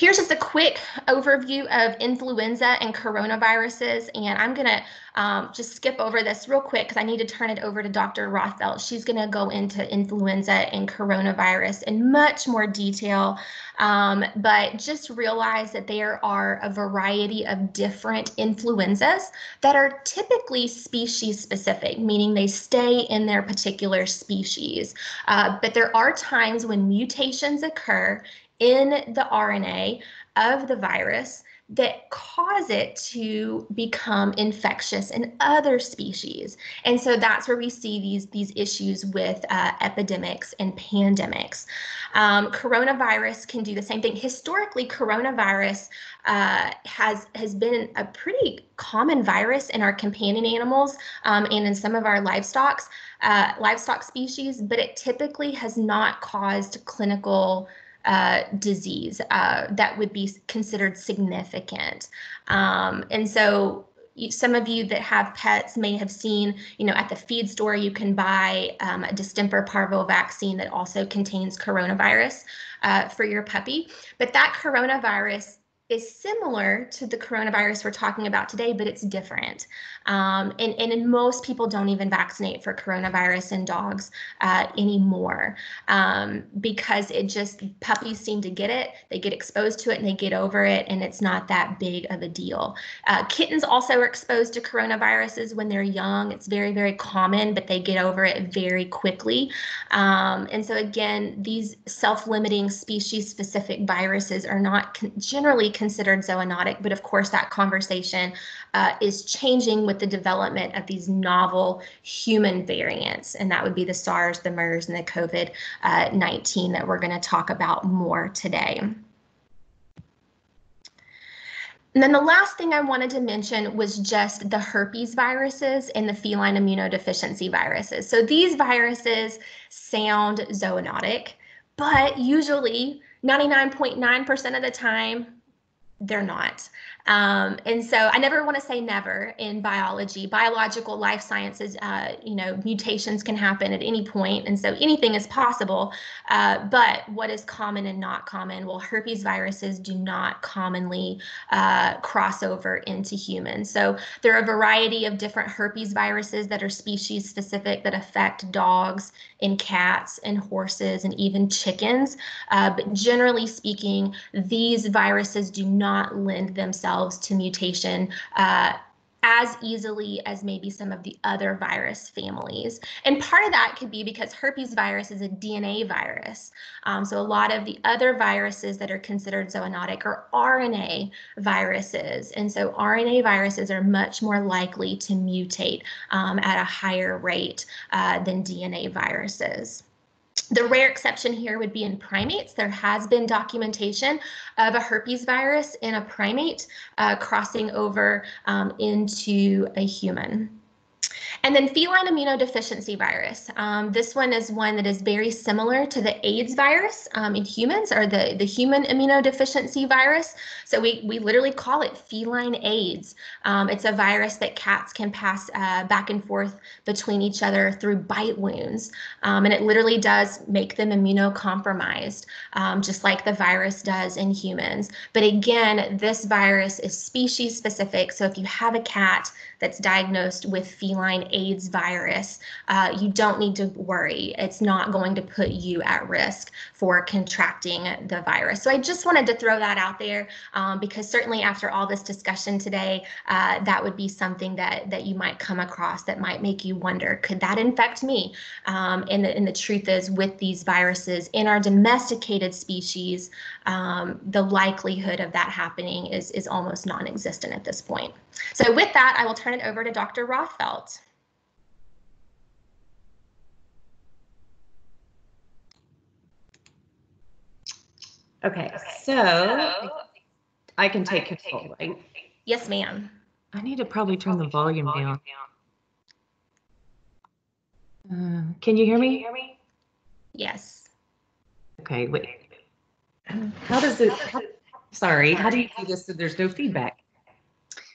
Here's just a quick overview of influenza and coronaviruses, and I'm going to um, just skip over this real quick because I need to turn it over to Dr. Rothfeldt. She's going to go into influenza and coronavirus in much more detail, um, but just realize that there are a variety of different influenzas that are typically species specific, meaning they stay in their particular species. Uh, but there are times when mutations occur in the RNA of the virus that cause it to become infectious in other species. And so that's where we see these, these issues with uh, epidemics and pandemics. Um, coronavirus can do the same thing. Historically, coronavirus uh, has, has been a pretty common virus in our companion animals um, and in some of our livestock, uh, livestock species, but it typically has not caused clinical uh, disease uh, that would be considered significant. Um, and so some of you that have pets may have seen, you know, at the feed store, you can buy um, a distemper parvo vaccine that also contains coronavirus uh, for your puppy. But that coronavirus is similar to the coronavirus we're talking about today, but it's different. Um, and, and, most people don't even vaccinate for coronavirus in dogs uh, anymore um, because it just, puppies seem to get it, they get exposed to it and they get over it, and it's not that big of a deal. Uh, kittens also are exposed to coronaviruses when they're young. It's very, very common, but they get over it very quickly. Um, and so, again, these self limiting species specific viruses are not con- generally considered zoonotic, but of course, that conversation uh, is changing with the development of these novel human variants, and that would be the SARS, the MERS, and the COVID uh, 19 that we're going to talk about more today. And then the last thing I wanted to mention was just the herpes viruses and the feline immunodeficiency viruses. So these viruses sound zoonotic, but usually 99.9% of the time, they're not. Um, and so I never want to say never in biology. Biological life sciences, uh, you know, mutations can happen at any point, and so anything is possible. Uh, but what is common and not common? Well, herpes viruses do not commonly uh, cross over into humans. So there are a variety of different herpes viruses that are species specific that affect dogs and cats and horses and even chickens. Uh, but generally speaking, these viruses do not lend themselves themselves to mutation uh, as easily as maybe some of the other virus families. And part of that could be because herpes virus is a DNA virus. Um, so a lot of the other viruses that are considered zoonotic are RNA viruses. And so RNA viruses are much more likely to mutate um, at a higher rate uh, than DNA viruses. The rare exception here would be in primates. There has been documentation of a herpes virus in a primate uh, crossing over um, into a human. And then feline immunodeficiency virus. Um, this one is one that is very similar to the AIDS virus um, in humans or the, the human immunodeficiency virus. So we, we literally call it feline AIDS. Um, it's a virus that cats can pass uh, back and forth between each other through bite wounds. Um, and it literally does make them immunocompromised, um, just like the virus does in humans. But again, this virus is species specific. So if you have a cat that's diagnosed with feline AIDS virus, uh, you don't need to worry. It's not going to put you at risk for contracting the virus. So I just wanted to throw that out there um, because certainly after all this discussion today, uh, that would be something that that you might come across that might make you wonder, could that infect me? Um, and, the, and the truth is with these viruses in our domesticated species, um, the likelihood of that happening is, is almost non-existent at this point. So with that, I will turn it over to Dr. Rothfeldt. Okay, so I can take control, right? Yes, ma'am. I need to probably turn the volume down. Uh, Can you hear me? Yes. Okay, wait. How does it, how- sorry, how do you do this so there's no feedback?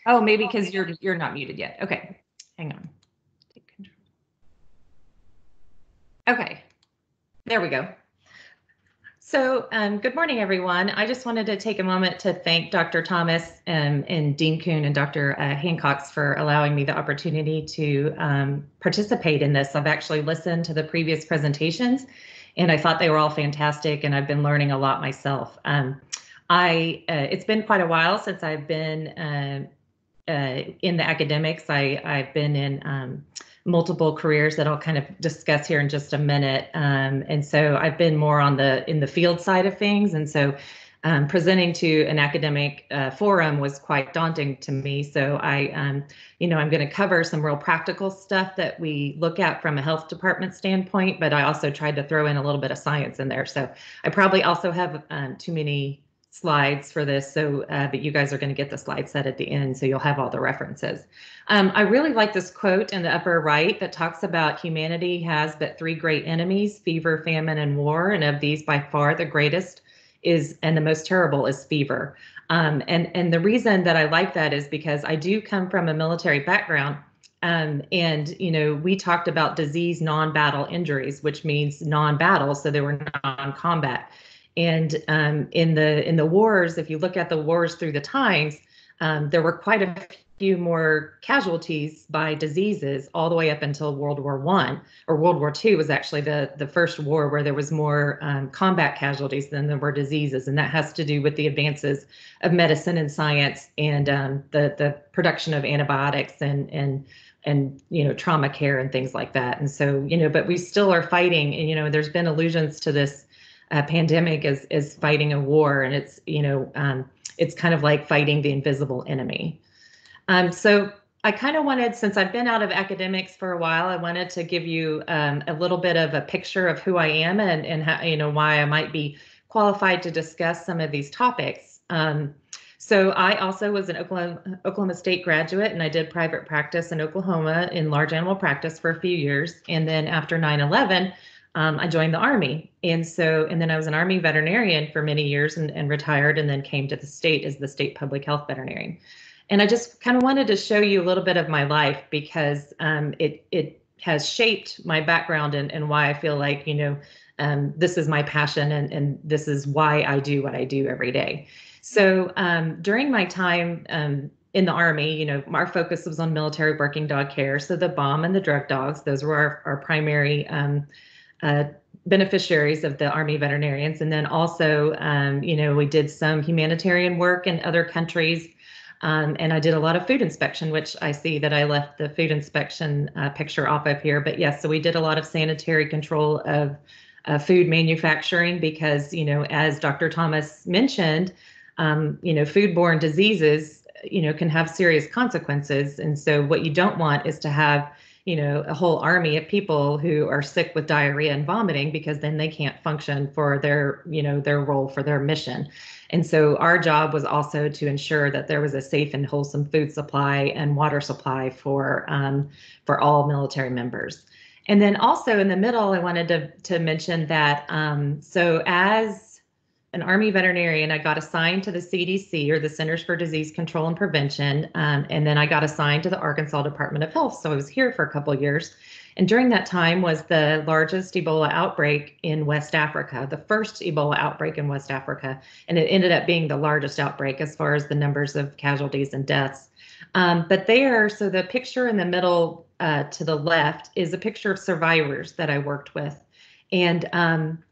Oh, maybe because you're, you're not muted yet. Okay, hang on. Take control. Okay, there we go. So, um, good morning, everyone. I just wanted to take a moment to thank Dr. Thomas and, and Dean Coon and Dr. Uh, Hancox for allowing me the opportunity to um, participate in this. I've actually listened to the previous presentations and I thought they were all fantastic and I've been learning a lot myself. Um, I, uh, it's been quite a while since I've been uh, uh, in the academics. I, I've been in um, multiple careers that I'll kind of discuss here in just a minute. Um, and so I've been more on the in the field side of things. And so um, presenting to an academic uh, forum was quite daunting to me. So I, um, you know, I'm going to cover some real practical stuff that we look at from a health department standpoint, but I also tried to throw in a little bit of science in there. So I probably also have um, too many slides for this, so uh, but you guys are going to get the slide set at the end, so you'll have all the references. Um, I really like this quote in the upper right that talks about humanity has but three great enemies: fever, famine, and war. And of these, by far the greatest is and the most terrible is fever. Um, and and the reason that I like that is because I do come from a military background. Um, and you know, we talked about disease non-battle injuries, which means non-battle, so they were non-combat. And um, in the in the wars, if you look at the wars through the times, um, there were quite a few more casualties by diseases all the way up until World War One or World War Two was actually the the first war where there was more um, combat casualties than there were diseases, and that has to do with the advances of medicine and science and um, the the production of antibiotics and and and you know trauma care and things like that. And so you know, but we still are fighting, and you know, there's been allusions to this uh, pandemic is as fighting a war, and it's you know. Um, it's kind of like fighting the invisible enemy. Um, so I kind of wanted, since I've been out of academics for a while, I wanted to give you um, a little bit of a picture of who I am and and how, you know why I might be qualified to discuss some of these topics. Um, so I also was an Oklahoma, Oklahoma State graduate, and I did private practice in Oklahoma in large animal practice for a few years. And then after 9/11, um, I joined the Army. And so, and then I was an Army veterinarian for many years and, and retired, and then came to the state as the state public health veterinarian. And I just kind of wanted to show you a little bit of my life because um, it it has shaped my background and, and why I feel like, you know, um, this is my passion and, and this is why I do what I do every day. So um, during my time um, in the Army, you know, our focus was on military working dog care. So the bomb and the drug dogs, those were our, our primary um, uh, beneficiaries of the Army veterinarians. And then also, um, you know, we did some humanitarian work in other countries. Um, and I did a lot of food inspection, which I see that I left the food inspection uh, picture off of here. But yes, so we did a lot of sanitary control of uh, food manufacturing because, you know, as Dr. Thomas mentioned, um, you know, foodborne diseases, you know, can have serious consequences. And so what you don't want is to have you know a whole army of people who are sick with diarrhea and vomiting because then they can't function for their you know their role for their mission. And so our job was also to ensure that there was a safe and wholesome food supply and water supply for um, for all military members. And then also in the middle i wanted to to mention that um, so as an Army veterinarian. I got assigned to the CDC or the Centers for Disease Control and Prevention, um, and then I got assigned to the Arkansas Department of Health. So I was here for a couple years. And during that time was the largest Ebola outbreak in West Africa, the first Ebola outbreak in West Africa. And it ended up being the largest outbreak as far as the numbers of casualties and deaths. Um, but there, so the picture in the middle uh, to the left is a picture of survivors that I worked with. And um,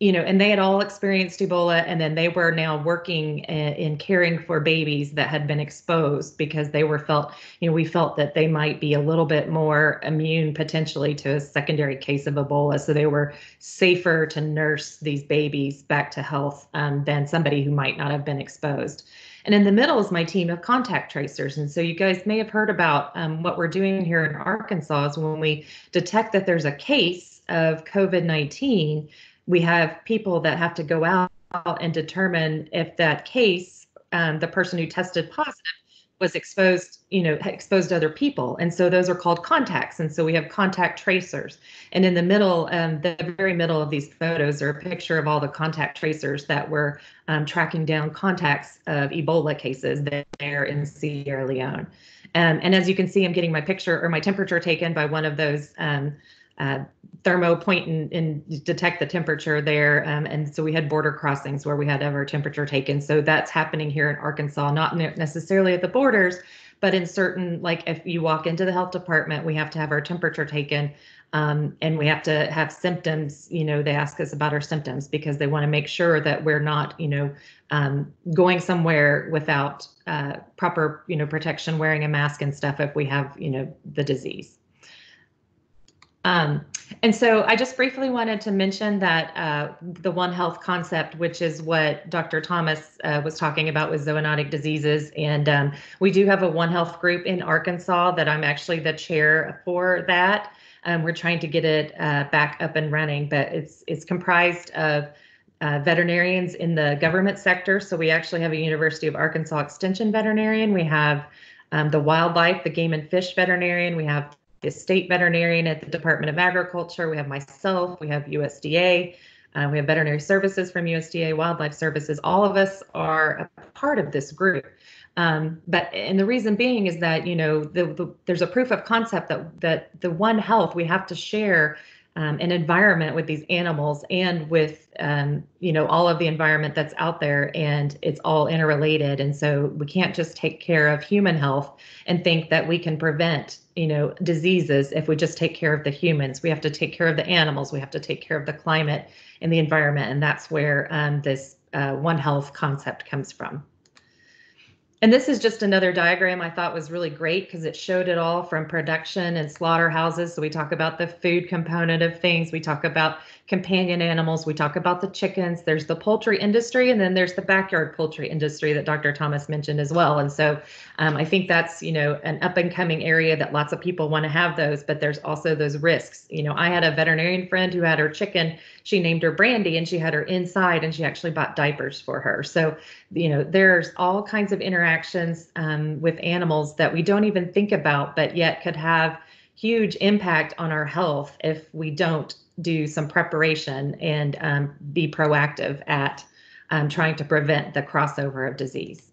you know, and they had all experienced Ebola, and then they were now working in, in, caring for babies that had been exposed because they were felt, you know, we felt that they might be a little bit more immune potentially to a secondary case of Ebola. So they were safer to nurse these babies back to health um, than somebody who might not have been exposed. And in the middle is my team of contact tracers. And so you guys may have heard about um, what we're doing here in Arkansas is when we detect that there's a case of COVID 19 we have people that have to go out and determine if that case, um, the person who tested positive was exposed, you know, exposed to other people. And so those are called contacts. And so we have contact tracers. And in the middle, um, the very middle of these photos are a picture of all the contact tracers that were um, tracking down contacts of Ebola cases there in Sierra Leone. Um, and as you can see, I'm getting my picture or my temperature taken by one of those um, uh, thermo point and, and, detect the temperature there. Um, and so we had border crossings where we had our temperature taken. So that's happening here in Arkansas, not necessarily at the borders, but in certain, like if you walk into the health department, we have to have our temperature taken. Um, and we have to have symptoms, you know, they ask us about our symptoms because they want to make sure that we're not, you know, um, going somewhere without uh, proper, you know, protection, wearing a mask and stuff if we have, you know, the disease. Um, and so I just briefly wanted to mention that uh, the One Health concept, which is what Dr. Thomas uh, was talking about with zoonotic diseases. And um, we do have a One Health group in Arkansas that I'm actually the chair for that. Um, we're trying to get it uh, back up and running, but it's it's comprised of uh, veterinarians in the government sector. So we actually have a University of Arkansas Extension veterinarian. We have um, the wildlife, the game and fish veterinarian. We have the state veterinarian at the Department of Agriculture. We have myself. We have USDA. Uh, we have veterinary services from USDA, wildlife services. All of us are a part of this group. Um, but and the reason being is that you know the, the, there's a proof of concept that that the One Health we have to share um, an environment with these animals and with um, you know all of the environment that's out there and it's all interrelated. And so we can't just take care of human health and think that we can prevent you know diseases if we just take care of the humans. We have to take care of the animals. We have to take care of the climate and the environment. And that's where um, this uh, one health concept comes from and this is just another diagram I thought was really great because it showed it all from production and slaughterhouses. So we talk about the food component of things. We talk about companion animals. We talk about the chickens. There's the poultry industry, and then there's the backyard poultry industry that Dr. Thomas mentioned as well. And so um, I think that's you know an up and coming area that lots of people want to have those, but there's also those risks. You know, I had a veterinarian friend who had her chicken. She named her Brandy, and she had her inside, and she actually bought diapers for her. So you know, there's all kinds of interactions um, with animals that we don't even think about, but yet could have huge impact on our health if we don't do some preparation and um, be proactive at um, trying to prevent the crossover of disease.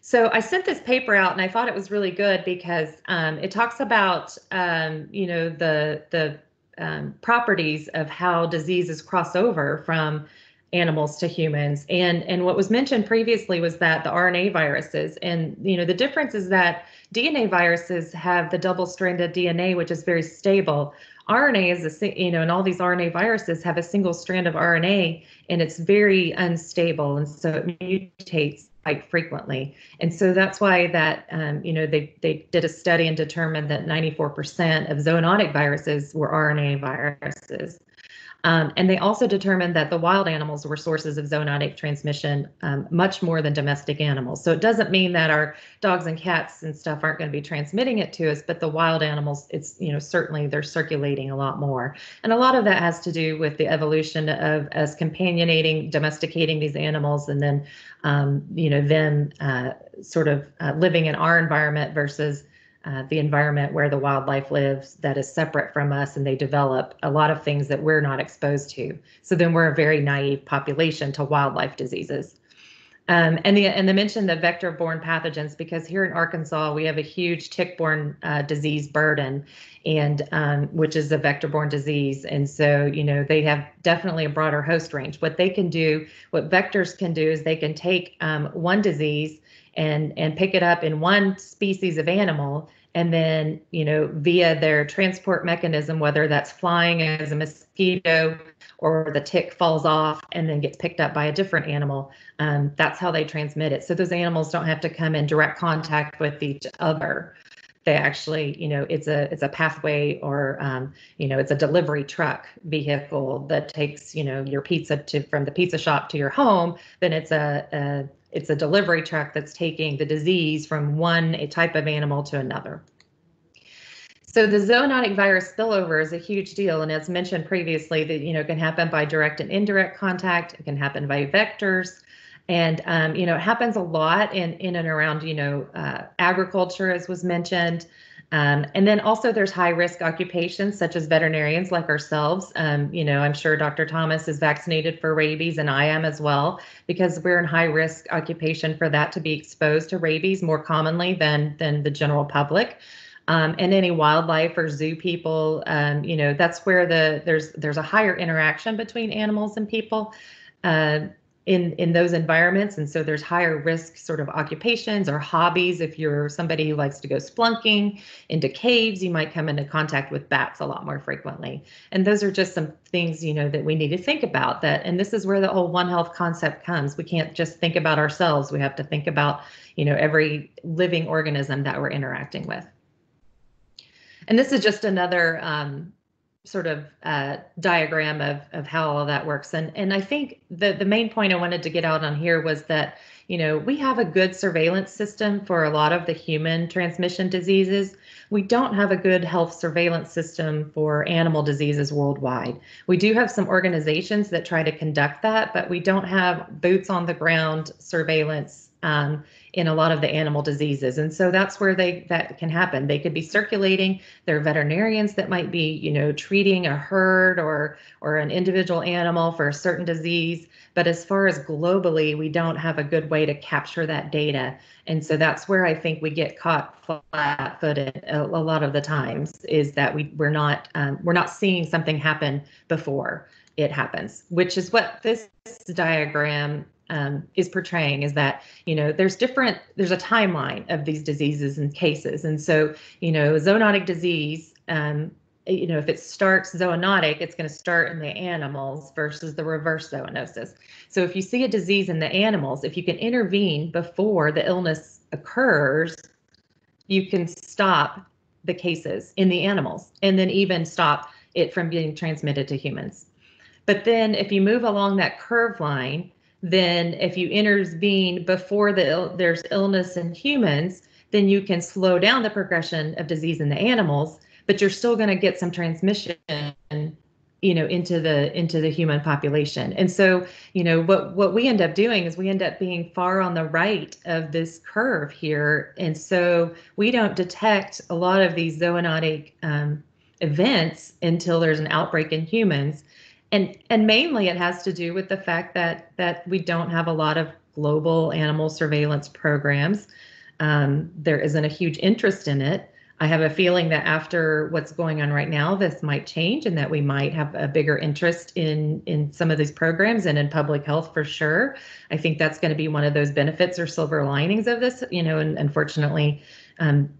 So I sent this paper out and I thought it was really good because um, it talks about, um, you know, the, the um, properties of how diseases cross over from animals to humans. And, and what was mentioned previously was that the RNA viruses, and, you know, the difference is that DNA viruses have the double-stranded DNA, which is very stable, RNA is a, you know, and all these RNA viruses have a single strand of RNA and it's very unstable. And so it mutates quite frequently. And so that's why that, um, you know, they, they did a study and determined that 94% of zoonotic viruses were RNA viruses. Um, and they also determined that the wild animals were sources of zoonotic transmission um, much more than domestic animals. So it doesn't mean that our dogs and cats and stuff aren't going to be transmitting it to us, but the wild animals, it's, you know, certainly they're circulating a lot more. And a lot of that has to do with the evolution of us companionating, domesticating these animals, and then, um, you know, them uh, sort of uh, living in our environment versus uh, the environment where the wildlife lives that is separate from us and they develop a lot of things that we're not exposed to. So then we're a very naive population to wildlife diseases. Um, and the and the mention the vector-borne pathogens because here in Arkansas we have a huge tick-borne uh, disease burden, and um, which is a vector-borne disease, and so you know they have definitely a broader host range. What they can do, what vectors can do, is they can take um, one disease and and pick it up in one species of animal and then you know via their transport mechanism whether that's flying as a mosquito or the tick falls off and then gets picked up by a different animal um, that's how they transmit it. So those animals don't have to come in direct contact with each other. They actually you know it's a it's a pathway or um, you know it's a delivery truck vehicle that takes you know your pizza to from the pizza shop to your home then it's a, a it's a delivery truck that's taking the disease from one type of animal to another. So the zoonotic virus spillover is a huge deal, and as mentioned previously, that you know can happen by direct and indirect contact. It can happen by vectors, and um, you know it happens a lot in in and around you know uh, agriculture, as was mentioned. Um, and then also there's high risk occupations such as veterinarians like ourselves. Um, you know, I'm sure Dr. Thomas is vaccinated for rabies and I am as well because we're in high risk occupation for that to be exposed to rabies more commonly than than the general public. Um, and any wildlife or zoo people, um, you know, that's where the there's there's a higher interaction between animals and people. Uh, in in those environments. And so there's higher risk sort of occupations or hobbies. If you're somebody who likes to go splunking into caves you might come into contact with bats a lot more frequently. And those are just some things you know that we need to think about that and this is where the whole one health concept comes. We can't just think about ourselves. We have to think about you know every living organism that we're interacting with. And this is just another um, sort of uh, diagram of of how all that works. And and I think the the main point I wanted to get out on here was that you know we have a good surveillance system for a lot of the human transmission diseases. We don't have a good health surveillance system for animal diseases worldwide. We do have some organizations that try to conduct that, but we don't have boots on the ground surveillance um, in a lot of the animal diseases. And so that's where they that can happen. They could be circulating. There are veterinarians that might be, you know, treating a herd or or an individual animal for a certain disease. But as far as globally, we don't have a good way to capture that data. And so that's where I think we get caught flat-footed a, a lot of the times is that we we're not um, we're not seeing something happen before it happens, which is what this diagram um, is portraying is that you know there's different there's a timeline of these diseases and cases. And so you know zoonotic disease um, you know if it starts zoonotic it's going to start in the animals versus the reverse zoonosis. So if you see a disease in the animals if you can intervene before the illness occurs you can stop the cases in the animals and then even stop it from being transmitted to humans. But then if you move along that curve line then if you intervene before the there's illness in humans, then you can slow down the progression of disease in the animals, but you're still going to get some transmission you know into the into the human population. And so you know what what we end up doing is we end up being far on the right of this curve here. And so we don't detect a lot of these zoonotic um, events until there's an outbreak in humans and and mainly it has to do with the fact that that we don't have a lot of global animal surveillance programs. Um, there isn't a huge interest in it. I have a feeling that after what's going on right now, this might change, and that we might have a bigger interest in in some of these programs and in public health for sure. I think that's going to be one of those benefits or silver linings of this. You know, and unfortunately, um,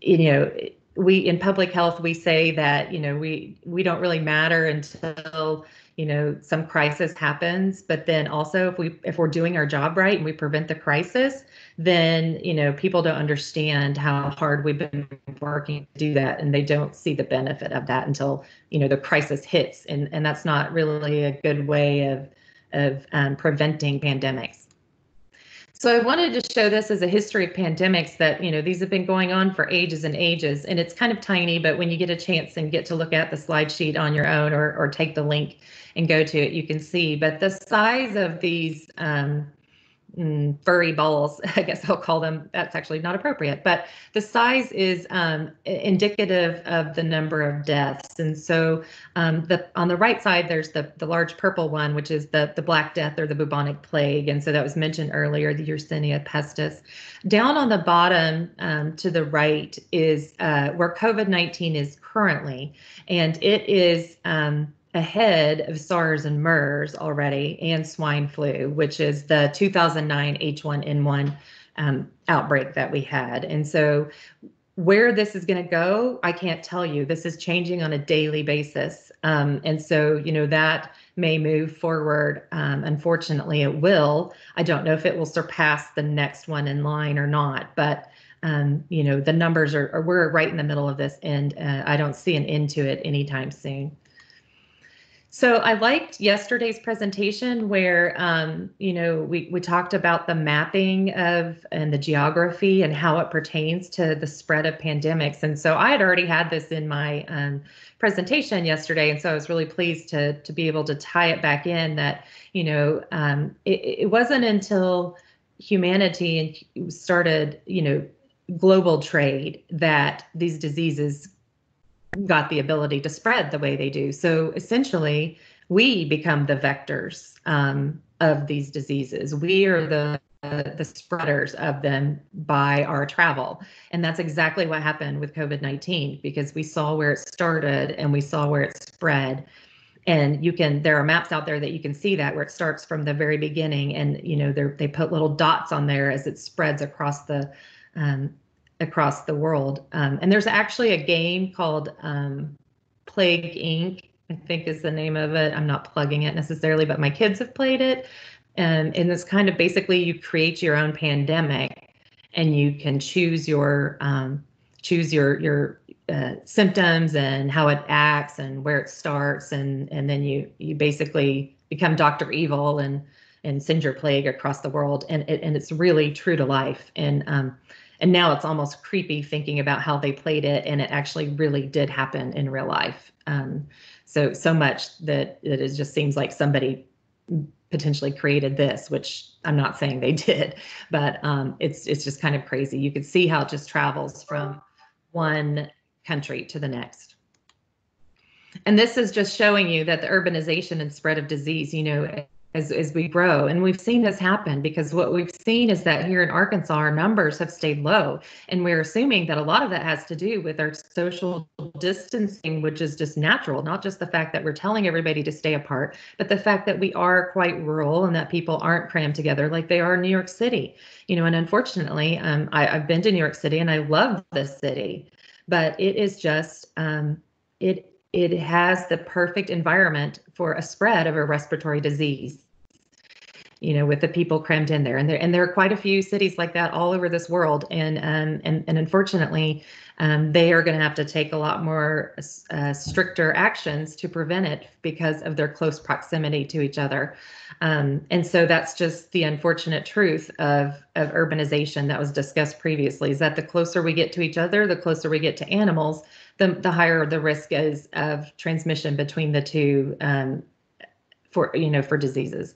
you know we in public health we say that you know we we don't really matter until you know some crisis happens. But then also if we if we're doing our job right and we prevent the crisis then you know people don't understand how hard we've been working to do that. And they don't see the benefit of that until you know the crisis hits. And and that's not really a good way of of um, preventing pandemics so I wanted to show this as a history of pandemics that, you know, these have been going on for ages and ages. And it's kind of tiny, but when you get a chance and get to look at the slide sheet on your own or, or take the link and go to it, you can see. But the size of these um, mm, furry balls, I guess I'll call them. That's actually not appropriate, but the size is um, indicative of the number of deaths. And so um, the on the right side, there's the the large purple one, which is the the Black Death or the bubonic plague. And so that was mentioned earlier, the Yersinia pestis. Down on the bottom um, to the right is uh, where COVID-19 is currently, and it is um, ahead of SARS and MERS already and swine flu, which is the 2009 H1N1 um, outbreak that we had. And so, where this is going to go, I can't tell you. This is changing on a daily basis. Um, and so, you know, that may move forward. Um, unfortunately, it will. I don't know if it will surpass the next one in line or not, but um, you know, the numbers are, are, we're right in the middle of this, and uh, I don't see an end to it anytime soon. So I liked yesterday's presentation where um, you know we we talked about the mapping of and the geography and how it pertains to the spread of pandemics. And so I had already had this in my um, presentation yesterday, and so I was really pleased to to be able to tie it back in that you know um, it, it wasn't until humanity started you know global trade that these diseases got the ability to spread the way they do. So essentially, we become the vectors um, of these diseases. We are the the spreaders of them by our travel. And that's exactly what happened with COVID 19 because we saw where it started and we saw where it spread. And you can, there are maps out there that you can see that where it starts from the very beginning. And, you know, they put little dots on there as it spreads across the, um, across the world. Um, and there's actually a game called um, Plague Inc. I think is the name of it. I'm not plugging it necessarily, but my kids have played it. And in this kind of basically, you create your own pandemic, and you can choose your um, choose your your uh, symptoms and how it acts and where it starts, and and then you you basically become Doctor Evil and and send your plague across the world, and it, and it's really true to life. And um, and now it's almost creepy thinking about how they played it and it actually really did happen in real life um, so so much that, it just seems like somebody potentially created this, which I'm not saying they did, but um, it's it's just kind of crazy. You can see how it just travels from one country to the next. And this is just showing you that the urbanization and spread of disease, you know, as, as we grow. And we've seen this happen because what we've seen is that here in Arkansas, our numbers have stayed low. And we're assuming that a lot of that has to do with our social distancing, which is just natural, not just the fact that we're telling everybody to stay apart, but the fact that we are quite rural and that people aren't crammed together like they are in New York City. You know, and unfortunately, um, I, I've been to New York City and I love this city, but it is just, um, it it has the perfect environment for a spread of a respiratory disease you know, with the people crammed in there. And there and there are quite a few cities like that all over this world. And um, and and unfortunately, um, they are going to have to take a lot more uh, stricter actions to prevent it because of their close proximity to each other. Um, and so that's just the unfortunate truth of of urbanization that was discussed previously. Is that the closer we get to each other, the closer we get to animals, the the higher the risk is of transmission between the two um, for you know for diseases.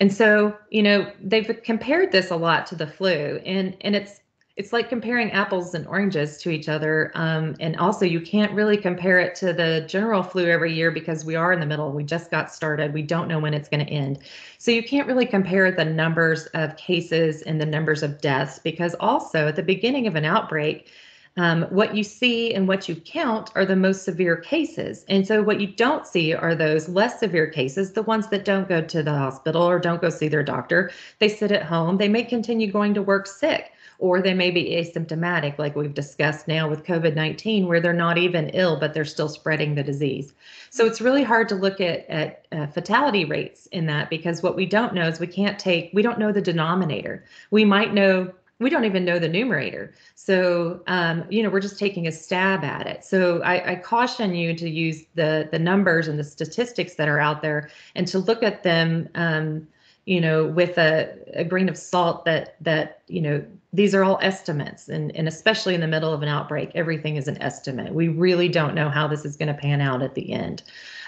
And so, you know, they've compared this a lot to the flu, and and it's it's like comparing apples and oranges to each other. Um, and also, you can't really compare it to the general flu every year because we are in the middle. We just got started. We don't know when it's going to end. So you can't really compare the numbers of cases and the numbers of deaths because also at the beginning of an outbreak, um, what you see and what you count are the most severe cases. And so what you don't see are those less severe cases, the ones that don't go to the hospital or don't go see their doctor. They sit at home. They may continue going to work sick, or they may be asymptomatic, like we've discussed now with COVID 19, where they're not even ill, but they're still spreading the disease. So it's really hard to look at, at uh, fatality rates in that because what we don't know is we can't take, we don't know the denominator. We might know we don't even know the numerator. So, um, you know, we're just taking a stab at it. So I, I, caution you to use the the numbers and the statistics that are out there and to look at them, um, you know, with a, a grain of salt that that, you know, these are all estimates and, and especially in the middle of an outbreak, everything is an estimate. We really don't know how this is going to pan out at the end.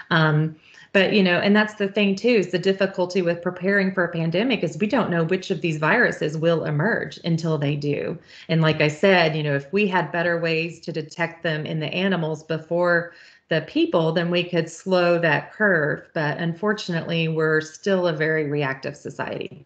Um, but you know and that's the thing too is the difficulty with preparing for a pandemic is we don't know which of these viruses will emerge until they do. And like i said you know if we had better ways to detect them in the animals before the people then we could slow that curve. But unfortunately we're still a very reactive society.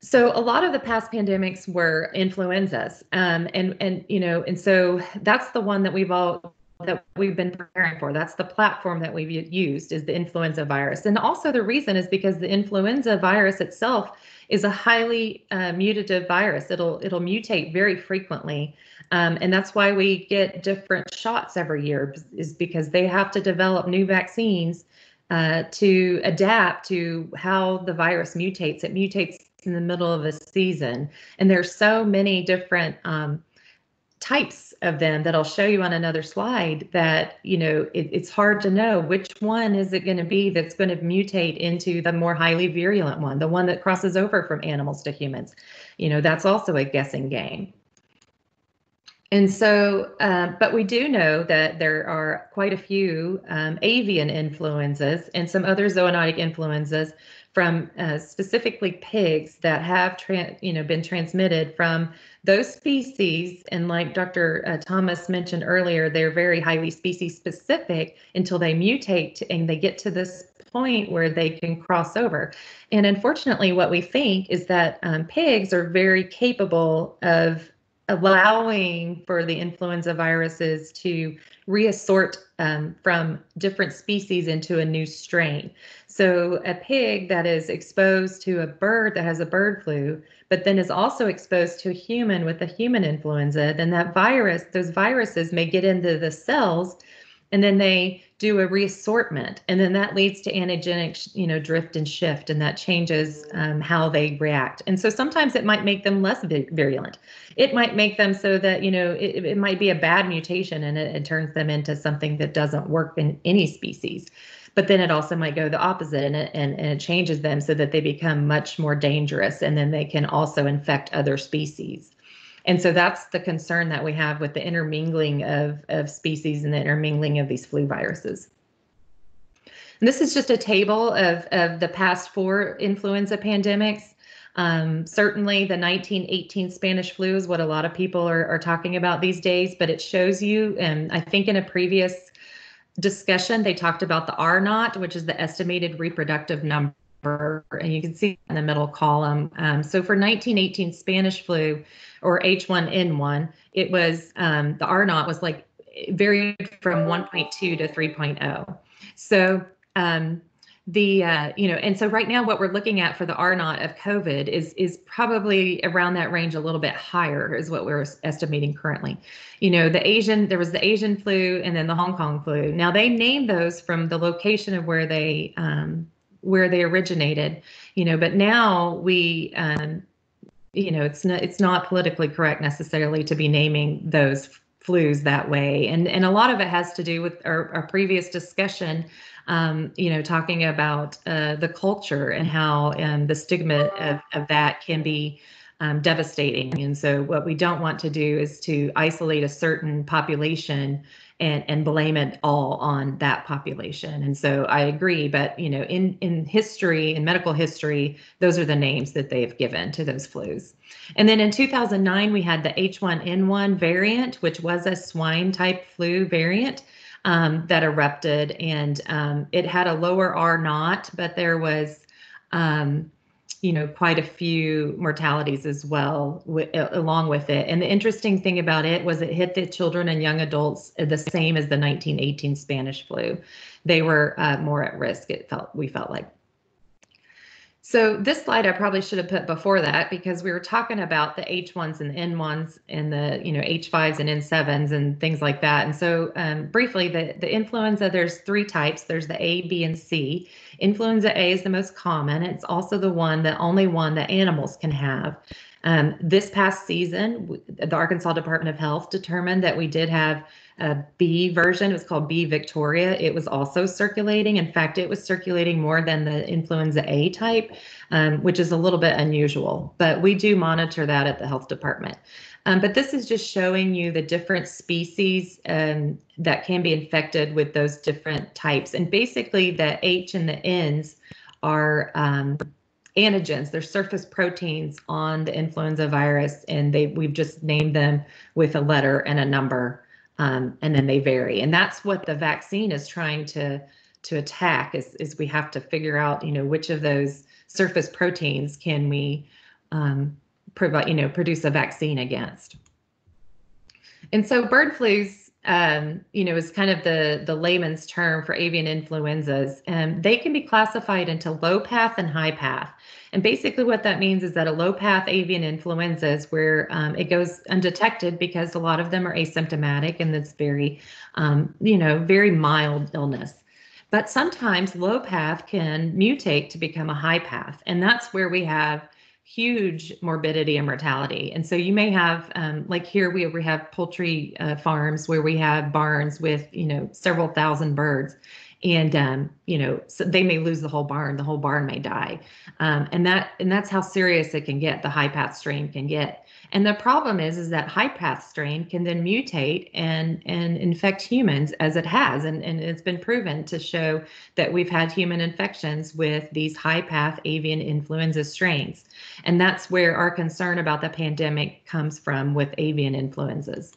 So a lot of the past pandemics were influenzas. Um, and and you know and so that's the one that we've all that we've been preparing for. That's the platform that we've used is the influenza virus. And also the reason is because the influenza virus itself is a highly uh, mutative virus. It'll it'll mutate very frequently. Um, and that's why we get different shots every year is because they have to develop new vaccines uh, to adapt to how the virus mutates. It mutates in the middle of a season. And there's so many different um, types of them that I'll show you on another slide that, you know, it, it's hard to know which one is it going to be that's going to mutate into the more highly virulent one, the one that crosses over from animals to humans. You know, that's also a guessing game. And so, uh, but we do know that there are quite a few um, avian influenzas and some other zoonotic influenzas from uh, specifically pigs that have, you know, been transmitted from those species, and like Dr. Uh, Thomas mentioned earlier, they're very highly species specific until they mutate and they get to this point where they can cross over. And unfortunately, what we think is that um, pigs are very capable of allowing for the influenza viruses to reassort um, from different species into a new strain. So a pig that is exposed to a bird that has a bird flu, but then is also exposed to a human with a human influenza, then that virus, those viruses may get into the cells and then they do a reassortment and then that leads to antigenic you know drift and shift and that changes um, how they react. And so sometimes it might make them less virulent. It might make them so that you know it, it might be a bad mutation and it, it turns them into something that doesn't work in any species but then it also might go the opposite and it, and, and it changes them so that they become much more dangerous and then they can also infect other species. And so that's the concern that we have with the intermingling of, of species and the intermingling of these flu viruses. And this is just a table of, of the past four influenza pandemics. Um, certainly, the 1918 Spanish flu is what a lot of people are, are talking about these days, but it shows you, and I think in a previous discussion, they talked about the R naught, which is the estimated reproductive number, and you can see in the middle column. Um, so for 1918 Spanish flu or H1N1, it was um, the R naught was like varied from 1.2 to 3.0. So um, the uh, you know, and so right now what we're looking at for the R naught of COVID is is probably around that range, a little bit higher, is what we're estimating currently. You know, the Asian there was the Asian flu and then the Hong Kong flu. Now they named those from the location of where they um, where they originated. You know, but now we um, you know it's not it's not politically correct necessarily to be naming those flus that way and and a lot of it has to do with our, our previous discussion um, you know, talking about uh, the culture and how um, the stigma of, of that can be um, devastating. And so, what we don't want to do is to isolate a certain population and and blame it all on that population. And so, I agree. But you know, in in history, in medical history, those are the names that they've given to those flus. And then in 2009, we had the H1N1 variant, which was a swine type flu variant um, that erupted, and um, it had a lower R naught, but there was, um, you know, quite a few mortalities as well w- along with it. And the interesting thing about it was it hit the children and young adults the same as the 1918 Spanish flu. They were uh, more at risk. It felt we felt like. So this slide I probably should have put before that because we were talking about the H1s and the N1s and the you know H5s and N7s and things like that. And so um, briefly, the the influenza there's three types. There's the A, B, and C. Influenza A is the most common. It's also the one, the only one that animals can have. Um, this past season, the Arkansas Department of Health determined that we did have a B version. It was called B Victoria. It was also circulating. In fact, it was circulating more than the influenza A type, um, which is a little bit unusual. But we do monitor that at the health department. Um, but this is just showing you the different species um, that can be infected with those different types. And basically, the H and the N's are um, antigens. They're surface proteins on the influenza virus, and they we've just named them with a letter and a number um, and then they vary. And that's what the vaccine is trying to to attack. Is is we have to figure out, you know, which of those surface proteins can we um, provide, you know, produce a vaccine against. And so bird flus, um, you know, is kind of the the layman's term for avian influenzas, and they can be classified into low path and high path. And basically, what that means is that a low path avian influenza is where um, it goes undetected because a lot of them are asymptomatic and it's very, um, you know, very mild illness. But sometimes low path can mutate to become a high path. And that's where we have huge morbidity and mortality. And so you may have, um, like here, we, we have poultry uh, farms where we have barns with, you know, several thousand birds and um, you know so they may lose the whole barn the whole barn may die. Um, and that and that's how serious it can get the high path strain can get. And the problem is is that high path strain can then mutate and and infect humans as it has. And, and it's been proven to show that we've had human infections with these high path avian influenza strains. And that's where our concern about the pandemic comes from with avian influenzas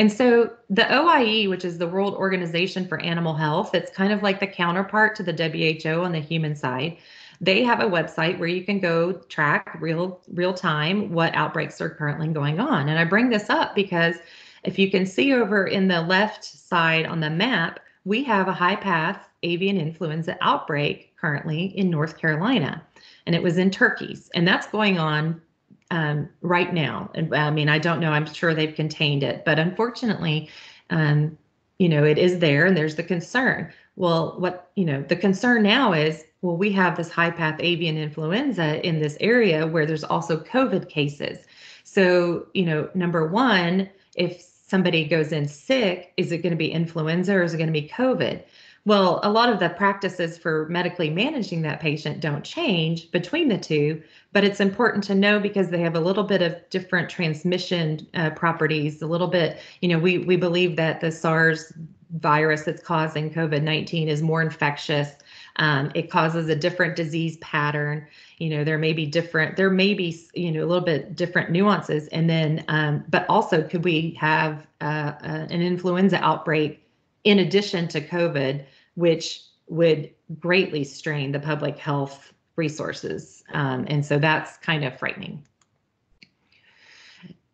and so the OIE, which is the World Organization for Animal Health, it's kind of like the counterpart to the WHO on the human side. They have a website where you can go track real real time what outbreaks are currently going on. And I bring this up because if you can see over in the left side on the map, we have a high path avian influenza outbreak currently in North Carolina. And it was in turkeys. And that's going on um, right now. And I mean, I don't know. I'm sure they've contained it, but unfortunately, um, you know, it is there, and there's the concern. Well, what you know, the concern now is, well, we have this high path avian influenza in this area where there's also COVID cases. So, you know, number one, if somebody goes in sick, is it going to be influenza or is it going to be COVID? Well, a lot of the practices for medically managing that patient don't change between the two, but it's important to know because they have a little bit of different transmission uh, properties. A little bit, you know, we we believe that the SARS virus that's causing COVID 19 is more infectious. Um, it causes a different disease pattern. You know, there may be different, there may be, you know, a little bit different nuances. And then, um, but also, could we have uh, uh, an influenza outbreak in addition to COVID, which would greatly strain the public health resources? Um, and so that's kind of frightening.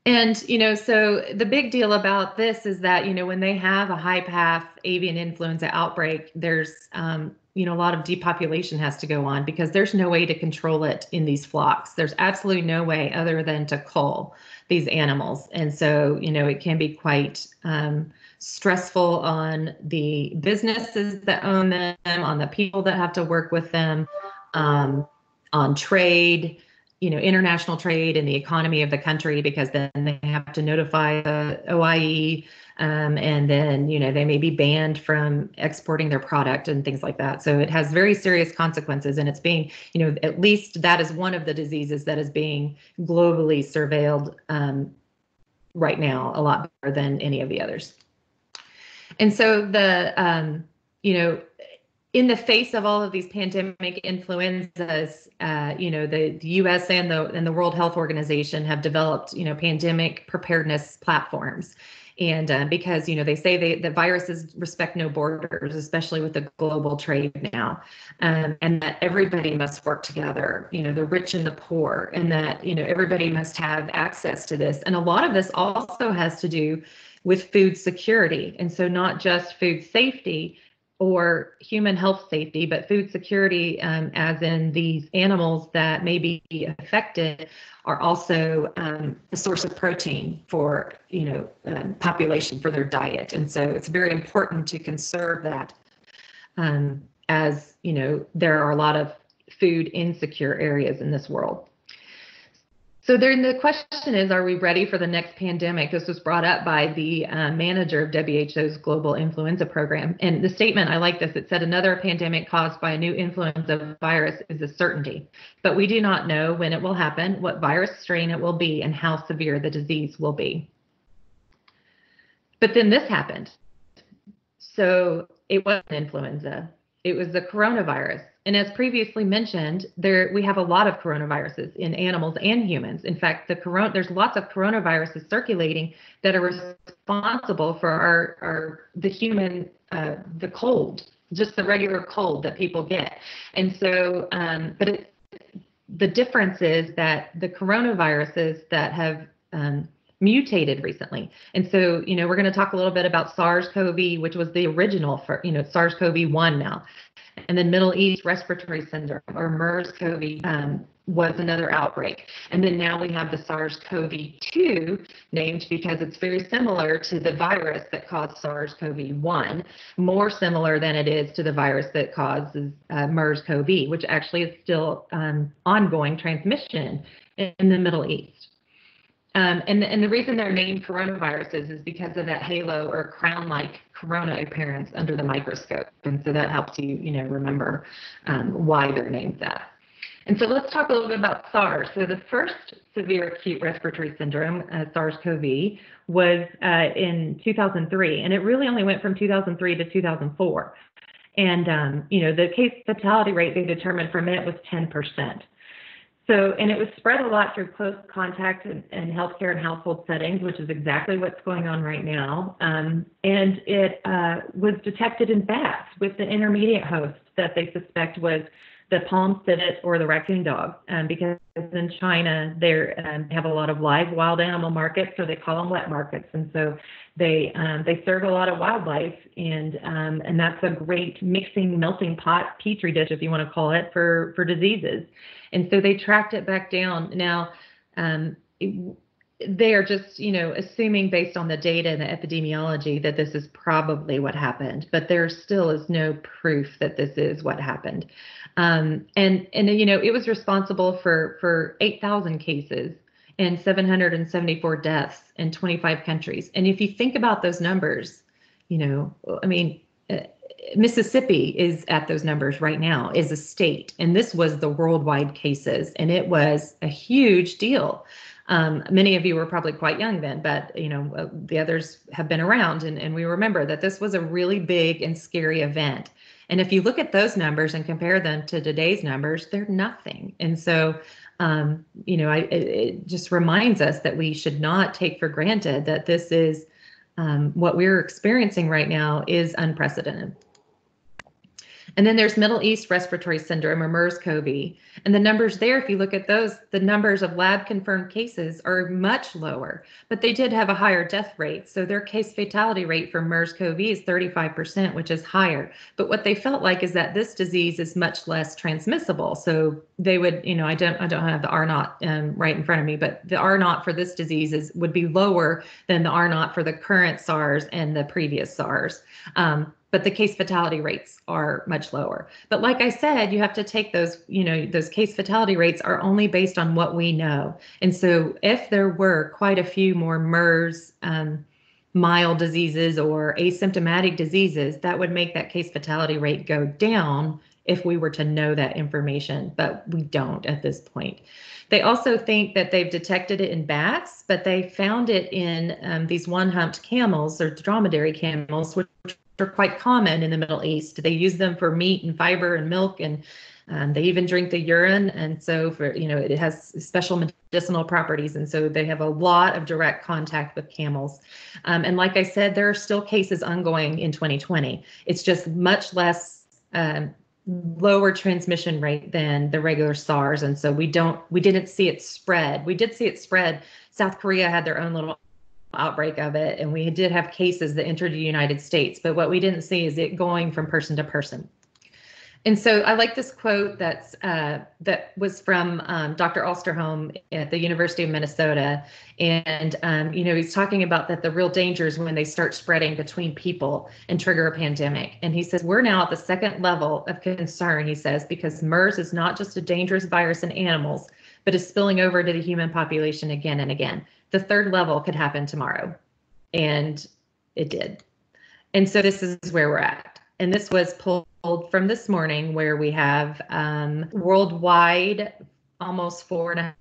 And, you know, so the big deal about this is that, you know, when they have a high path avian influenza outbreak, there's, um, you know, a lot of depopulation has to go on because there's no way to control it in these flocks. There's absolutely no way other than to cull these animals. And so, you know, it can be quite um, stressful on the businesses that own them, on the people that have to work with them, um, on trade you know international trade and the economy of the country because then they have to notify the OIE um, and then you know they may be banned from exporting their product and things like that. So it has very serious consequences, and it's being you know at least that is one of the diseases that is being globally surveilled um, right now a lot better than any of the others. And so the um, you know in the face of all of these pandemic influenzas, uh, you know, the, the, U.S. and the and the World Health Organization have developed, you know, pandemic preparedness platforms, and uh, because you know they say they, the viruses respect no borders, especially with the global trade now, um, and that everybody must work together, you know, the rich and the poor, and that you know everybody must have access to this, and a lot of this also has to do with food security, and so not just food safety or human health safety, but food security, um, as in these animals that may be affected, are also um, a source of protein for you know um, population for their diet, and so it's very important to conserve that. Um, as you know, there are a lot of food insecure areas in this world. So then the question is, are we ready for the next pandemic? This was brought up by the uh, manager of WHO's global influenza program. And the statement, I like this, it said another pandemic caused by a new influenza virus is a certainty, but we do not know when it will happen, what virus strain it will be, and how severe the disease will be. But then this happened. So it wasn't influenza, it was the coronavirus. And as previously mentioned, there we have a lot of coronaviruses in animals and humans. In fact, the corona there's lots of coronaviruses circulating that are responsible for our, our the human uh, the cold, just the regular cold that people get. And so, um, but it, the difference is that the coronaviruses that have um, mutated recently. And so, you know, we're going to talk a little bit about SARS-CoV, which was the original for, you know, SARS-CoV-1 now and then Middle East Respiratory Syndrome or MERS-CoV um, was another outbreak. And then now we have the SARS-CoV-2 named because it's very similar to the virus that caused SARS-CoV-1, more similar than it is to the virus that causes uh, MERS-CoV, which actually is still um, ongoing transmission in the Middle East. Um, and, and the reason they're named coronaviruses is because of that halo or crown-like corona appearance under the microscope. And so that helps you, you know, remember um, why they're named that. And so let's talk a little bit about SARS. So the first severe acute respiratory syndrome, uh, SARS-CoV, was uh, in 2003, and it really only went from 2003 to 2004. And um, you know, the case fatality rate they determined from it was 10 percent. So, and it was spread a lot through close contact and, and healthcare and household settings, which is exactly what's going on right now. Um, and it uh, was detected in bats with the intermediate host that they suspect was the palm civet or the raccoon dog, um, because in China they um, have a lot of live wild animal markets, or they call them wet markets, and so they um, they serve a lot of wildlife, and um, and that's a great mixing melting pot petri dish, if you want to call it, for for diseases. And so they tracked it back down. Now, um, it, they are just, you know, assuming based on the data and the epidemiology that this is probably what happened, but there still is no proof that this is what happened. Um, and and you know, it was responsible for for 8,000 cases and 774 deaths in 25 countries. And if you think about those numbers, you know, I mean, uh, Mississippi is at those numbers right now is a state, and this was the worldwide cases, and it was a huge deal. Um, many of you were probably quite young then, but you know uh, the others have been around, and, and we remember that this was a really big and scary event. And if you look at those numbers and compare them to today's numbers, they're nothing. And so, um, you know, I, it, it, just reminds us that we should not take for granted that this is um, what we're experiencing right now is unprecedented. And then there's Middle East Respiratory Syndrome or MERS-CoV. And the numbers there, if you look at those, the numbers of lab confirmed cases are much lower, but they did have a higher death rate. So their case fatality rate for MERS-CoV is 35%, which is higher. But what they felt like is that this disease is much less transmissible. So they would, you know, I don't, I don't have the R naught um, right in front of me, but the R naught for this disease is would be lower than the R naught for the current SARS and the previous SARS. Um, but the case fatality rates are much lower. But like I said, you have to take those, you know, those case fatality rates are only based on what we know. And so if there were quite a few more MERS um, mild diseases or asymptomatic diseases, that would make that case fatality rate go down if we were to know that information, but we don't at this point. They also think that they've detected it in bats, but they found it in um, these one humped camels or dromedary camels, which are quite common in the Middle East. They use them for meat and fiber and milk, and um, they even drink the urine. And so, for you know, it has special medicinal properties, and so they have a lot of direct contact with camels. Um, and like I said, there are still cases ongoing in 2020. It's just much less. Um, lower transmission rate than the regular SARS and so we don't we didn't see it spread. We did see it spread. South Korea had their own little outbreak of it and we did have cases that entered the united states but what we didn't see is it going from person to person. And so i like this quote that's uh, that was from um, dr Osterholm at the university of minnesota. And um, you know he's talking about that the real danger is when they start spreading between people and trigger a pandemic. And he says we're now at the second level of concern he says because mers is not just a dangerous virus in animals but is spilling over to the human population again and again the third level could happen tomorrow. And it did. And so this is where we're at. And this was pulled from this morning where we have um, worldwide almost four and a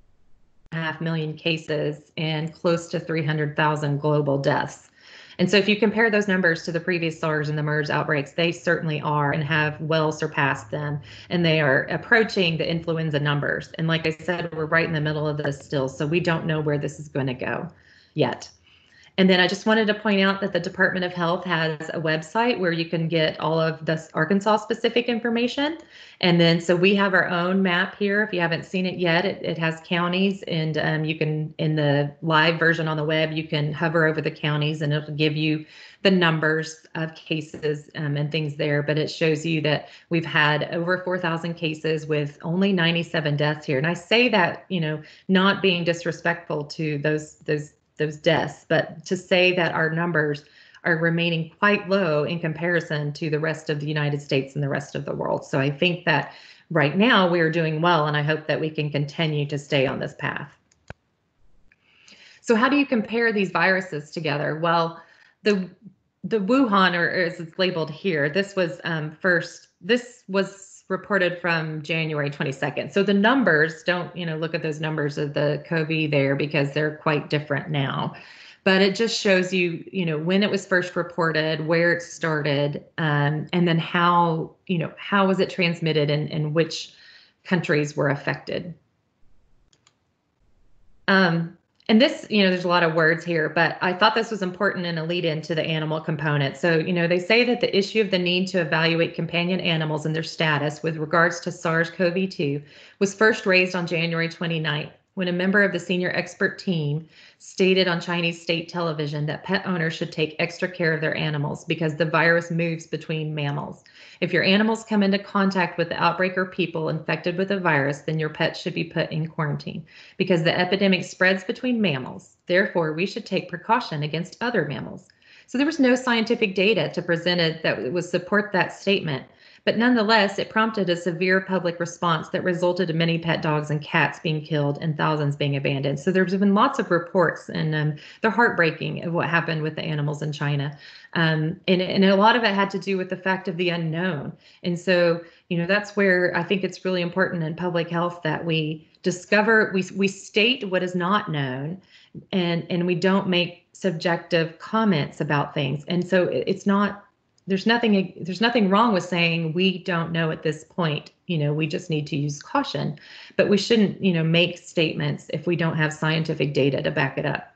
half million cases and close to 300,000 global deaths. And so if you compare those numbers to the previous SARS and the MERS outbreaks, they certainly are and have well surpassed them. And they are approaching the influenza numbers. And like I said, we're right in the middle of this still. So we don't know where this is going to go yet. And then I just wanted to point out that the Department of Health has a website where you can get all of the Arkansas specific information. And then so we have our own map here. If you haven't seen it yet, it, it has counties and um, you can, in the live version on the web, you can hover over the counties and it'll give you the numbers of cases um, and things there. But it shows you that we've had over 4,000 cases with only 97 deaths here. And I say that, you know, not being disrespectful to those those those deaths, but to say that our numbers are remaining quite low in comparison to the rest of the United States and the rest of the world. So I think that right now we are doing well, and I hope that we can continue to stay on this path. So how do you compare these viruses together? Well, the the Wuhan, or as it's labeled here, this was um, first. This was reported from January 22nd. So the numbers don't, you know, look at those numbers of the COVID there because they're quite different now. But it just shows you, you know, when it was first reported, where it started, um, and then how, you know, how was it transmitted and, and which countries were affected. Um, and this, you know, there's a lot of words here, but I thought this was important in a lead in to the animal component. So, you know, they say that the issue of the need to evaluate companion animals and their status with regards to SARS CoV 2 was first raised on January 29th when a member of the senior expert team stated on Chinese state television that pet owners should take extra care of their animals because the virus moves between mammals. If your animals come into contact with the outbreak or people infected with the virus, then your pets should be put in quarantine because the epidemic spreads between mammals. Therefore, we should take precaution against other mammals. So there was no scientific data to present it that would support that statement. But nonetheless, it prompted a severe public response that resulted in many pet dogs and cats being killed and thousands being abandoned. So there's been lots of reports, and um, they're heartbreaking of what happened with the animals in China. Um, and, and a lot of it had to do with the fact of the unknown. And so, you know, that's where I think it's really important in public health that we discover we we state what is not known and and we don't make subjective comments about things and so it- it's not there's nothing there's nothing wrong with saying we don't know at this point you know we just need to use caution but we shouldn't you know make statements if we don't have scientific data to back it up.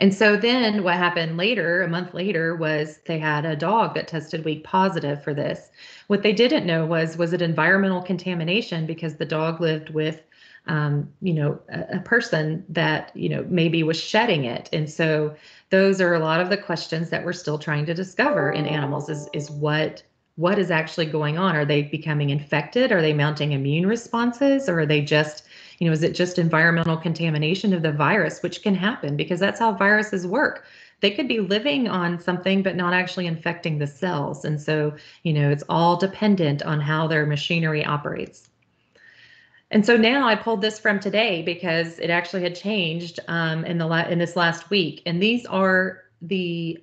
And so then what happened later a month later was they had a dog that tested weak positive for this. What they didn't know was was it environmental contamination because the dog lived with um, you know a, a person that you know maybe was shedding it. And so those are a lot of the questions that we're still trying to discover in animals is is what what is actually going on? Are they becoming infected? Are they mounting immune responses? Or are they just you know is it just environmental contamination of the virus which can happen? Because that's how viruses work. They could be living on something but not actually infecting the cells. And so you know it's all dependent on how their machinery operates and so now I pulled this from today because it actually had changed um, in the la- in this last week, and these are the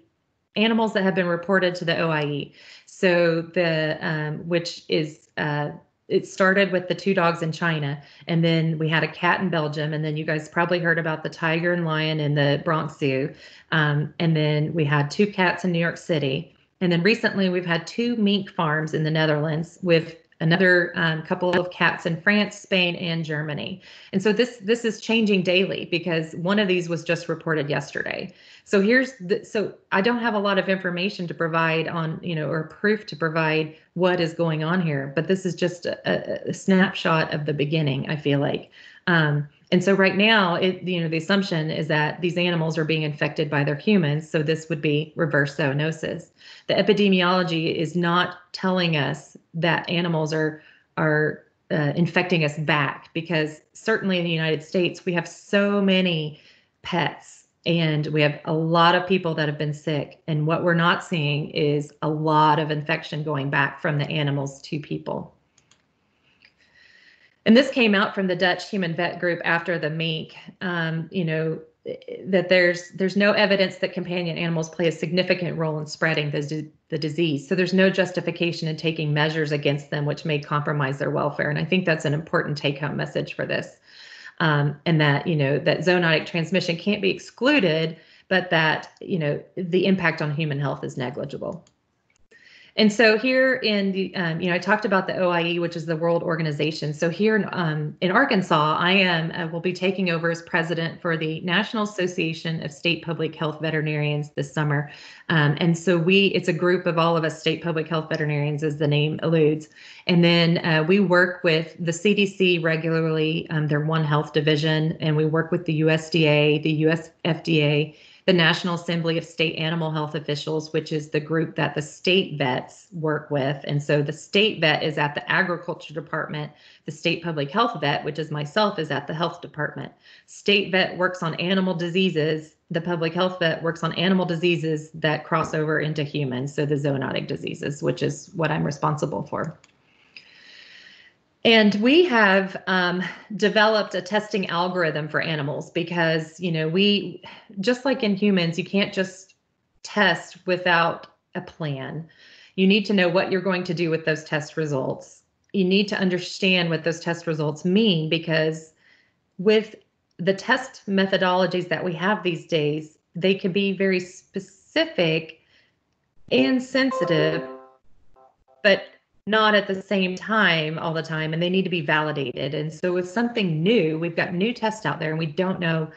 animals that have been reported to the OIE. So the um, which is uh, it started with the two dogs in China, and then we had a cat in Belgium, and then you guys probably heard about the tiger and lion in the Bronx Zoo, um, and then we had two cats in New York City, and then recently we've had two mink farms in the Netherlands with another um, couple of cats in France, Spain, and Germany. And so this this is changing daily because one of these was just reported yesterday. So here's the so I don't have a lot of information to provide on you know or proof to provide what is going on here, but this is just a, a snapshot of the beginning. I feel like. Um, and so right now, it you know the assumption is that these animals are being infected by their humans, so this would be reverse zoonosis. The epidemiology is not telling us that animals are are uh, infecting us back because certainly in the United States we have so many pets and we have a lot of people that have been sick and what we're not seeing is a lot of infection going back from the animals to people. And this came out from the Dutch Human Vet Group after the mink. Um, you know that there's there's no evidence that companion animals play a significant role in spreading the, the disease. So there's no justification in taking measures against them which may compromise their welfare. And I think that's an important take-home message for this. Um, and that you know that zoonotic transmission can't be excluded, but that you know the impact on human health is negligible. And so here in the, um, you know, I talked about the OIE, which is the World Organization. So here in, um, in Arkansas, I am uh, will be taking over as president for the National Association of State Public Health Veterinarians this summer. Um, and so we, it's a group of all of us state public health veterinarians, as the name alludes. And then uh, we work with the CDC regularly, um, their One Health division, and we work with the USDA, the US FDA the National Assembly of State Animal Health Officials, which is the group that the state vets work with. And so the state vet is at the Agriculture Department. The state public health vet, which is myself, is at the health department. State vet works on animal diseases. The public health vet works on animal diseases that cross over into humans. So the zoonotic diseases, which is what I'm responsible for. And we have um, developed a testing algorithm for animals because, you know, we, just like in humans, you can't just test without a plan. You need to know what you're going to do with those test results. You need to understand what those test results mean because with the test methodologies that we have these days, they can be very specific and sensitive, but not at the same time all the time and they need to be validated. And so with something new we've got new tests out there and we don't know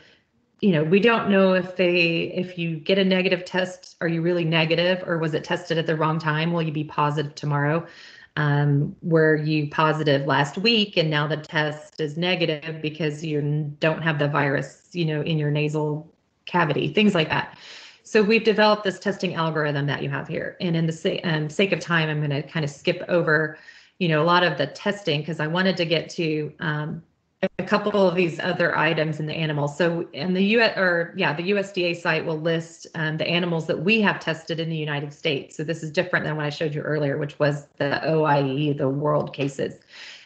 you know we don't know if they if you get a negative test are you really negative or was it tested at the wrong time? Will you be positive tomorrow? Um, were you positive last week and now the test is negative because you don't have the virus you know in your nasal cavity? Things like that so we've developed this testing algorithm that you have here. And in the sa- um, sake of time, I'm going to kind of skip over, you know, a lot of the testing because I wanted to get to um, a couple of these other items in the animals. So in the US or yeah, the USDA site will list um, the animals that we have tested in the United States. So this is different than what I showed you earlier, which was the OIE, the world cases.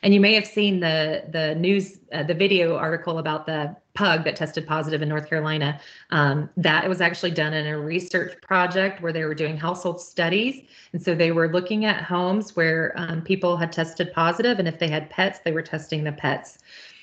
And you may have seen the the news, uh, the video article about the pug that tested positive in North Carolina. Um, that was actually done in a research project where they were doing household studies. And so they were looking at homes where um, people had tested positive, and if they had pets, they were testing the pets.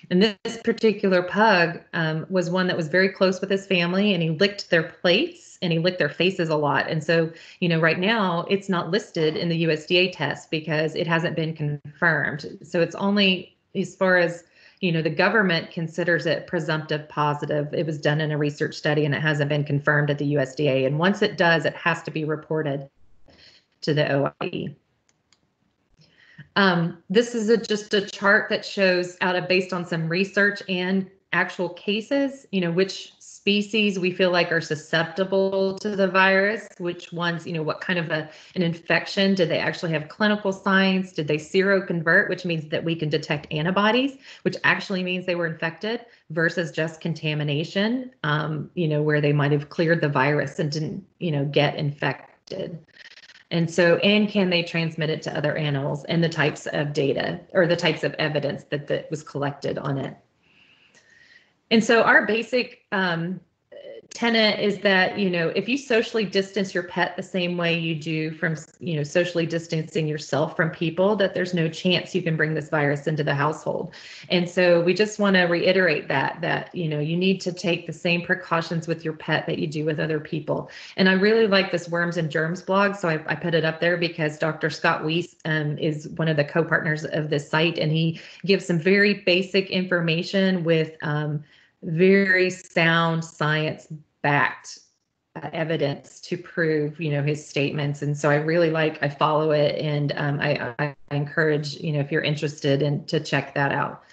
And this particular pug um, was one that was very close with his family, and he licked their plates and he licked their faces a lot. And so, you know, right now it's not listed in the USDA test because it hasn't been confirmed. So it's only as far as you know, the government considers it presumptive positive. It was done in a research study and it hasn't been confirmed at the USDA. And once it does, it has to be reported to the OIE. Um, this is a, just a chart that shows out of based on some research and actual cases, you know, which species we feel like are susceptible to the virus, which ones, you know, what kind of a, an infection, did they actually have clinical signs? Did they seroconvert, which means that we can detect antibodies, which actually means they were infected versus just contamination, um, you know, where they might have cleared the virus and didn't, you know, get infected. And so, and can they transmit it to other animals and the types of data or the types of evidence that, that was collected on it? And so our basic um, tenet is that you know if you socially distance your pet the same way you do from you know socially distancing yourself from people that there's no chance you can bring this virus into the household. And so we just want to reiterate that that you know you need to take the same precautions with your pet that you do with other people. And i really like this worms and germs blog so i, I put it up there because dr Scott Weese um, is one of the co-partners of this site and he gives some very basic information with um, very sound science backed uh, evidence to prove you know his statements. And so i really like i follow it and um, I, I encourage you know if you're interested in to check that out.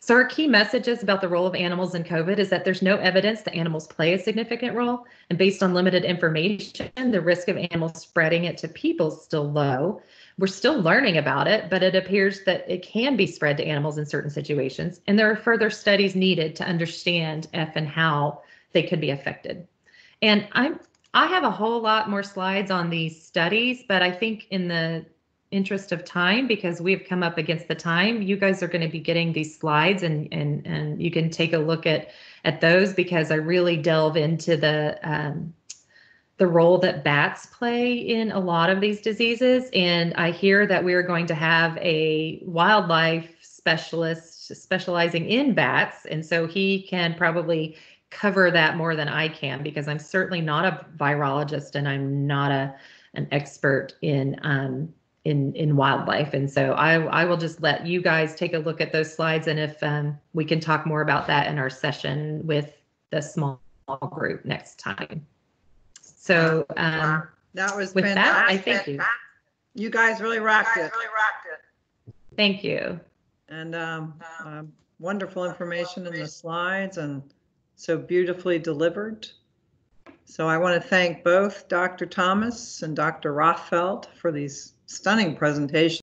So our key messages about the role of animals in covid is that there's no evidence that animals play a significant role. And based on limited information the risk of animals spreading it to people is still low we're still learning about it, but it appears that it can be spread to animals in certain situations. And there are further studies needed to understand if and how they could be affected. And I'm I have a whole lot more slides on these studies, but I think in the interest of time, because we've come up against the time, you guys are going to be getting these slides and and and you can take a look at at those because I really delve into the um, the role that bats play in a lot of these diseases. And I hear that we are going to have a wildlife specialist specializing in bats. And so he can probably cover that more than I can because I'm certainly not a virologist and I'm not a an expert in um, in in wildlife. And so I I will just let you guys take a look at those slides and if um, we can talk more about that in our session with the small group next time. So um, That was with that, I fantastic. thank you. You guys really rocked it. Thank you. And um, um, wonderful information in the slides and so beautifully delivered. So I want to thank both Dr. Thomas and Dr. Rothfeldt for these stunning presentations.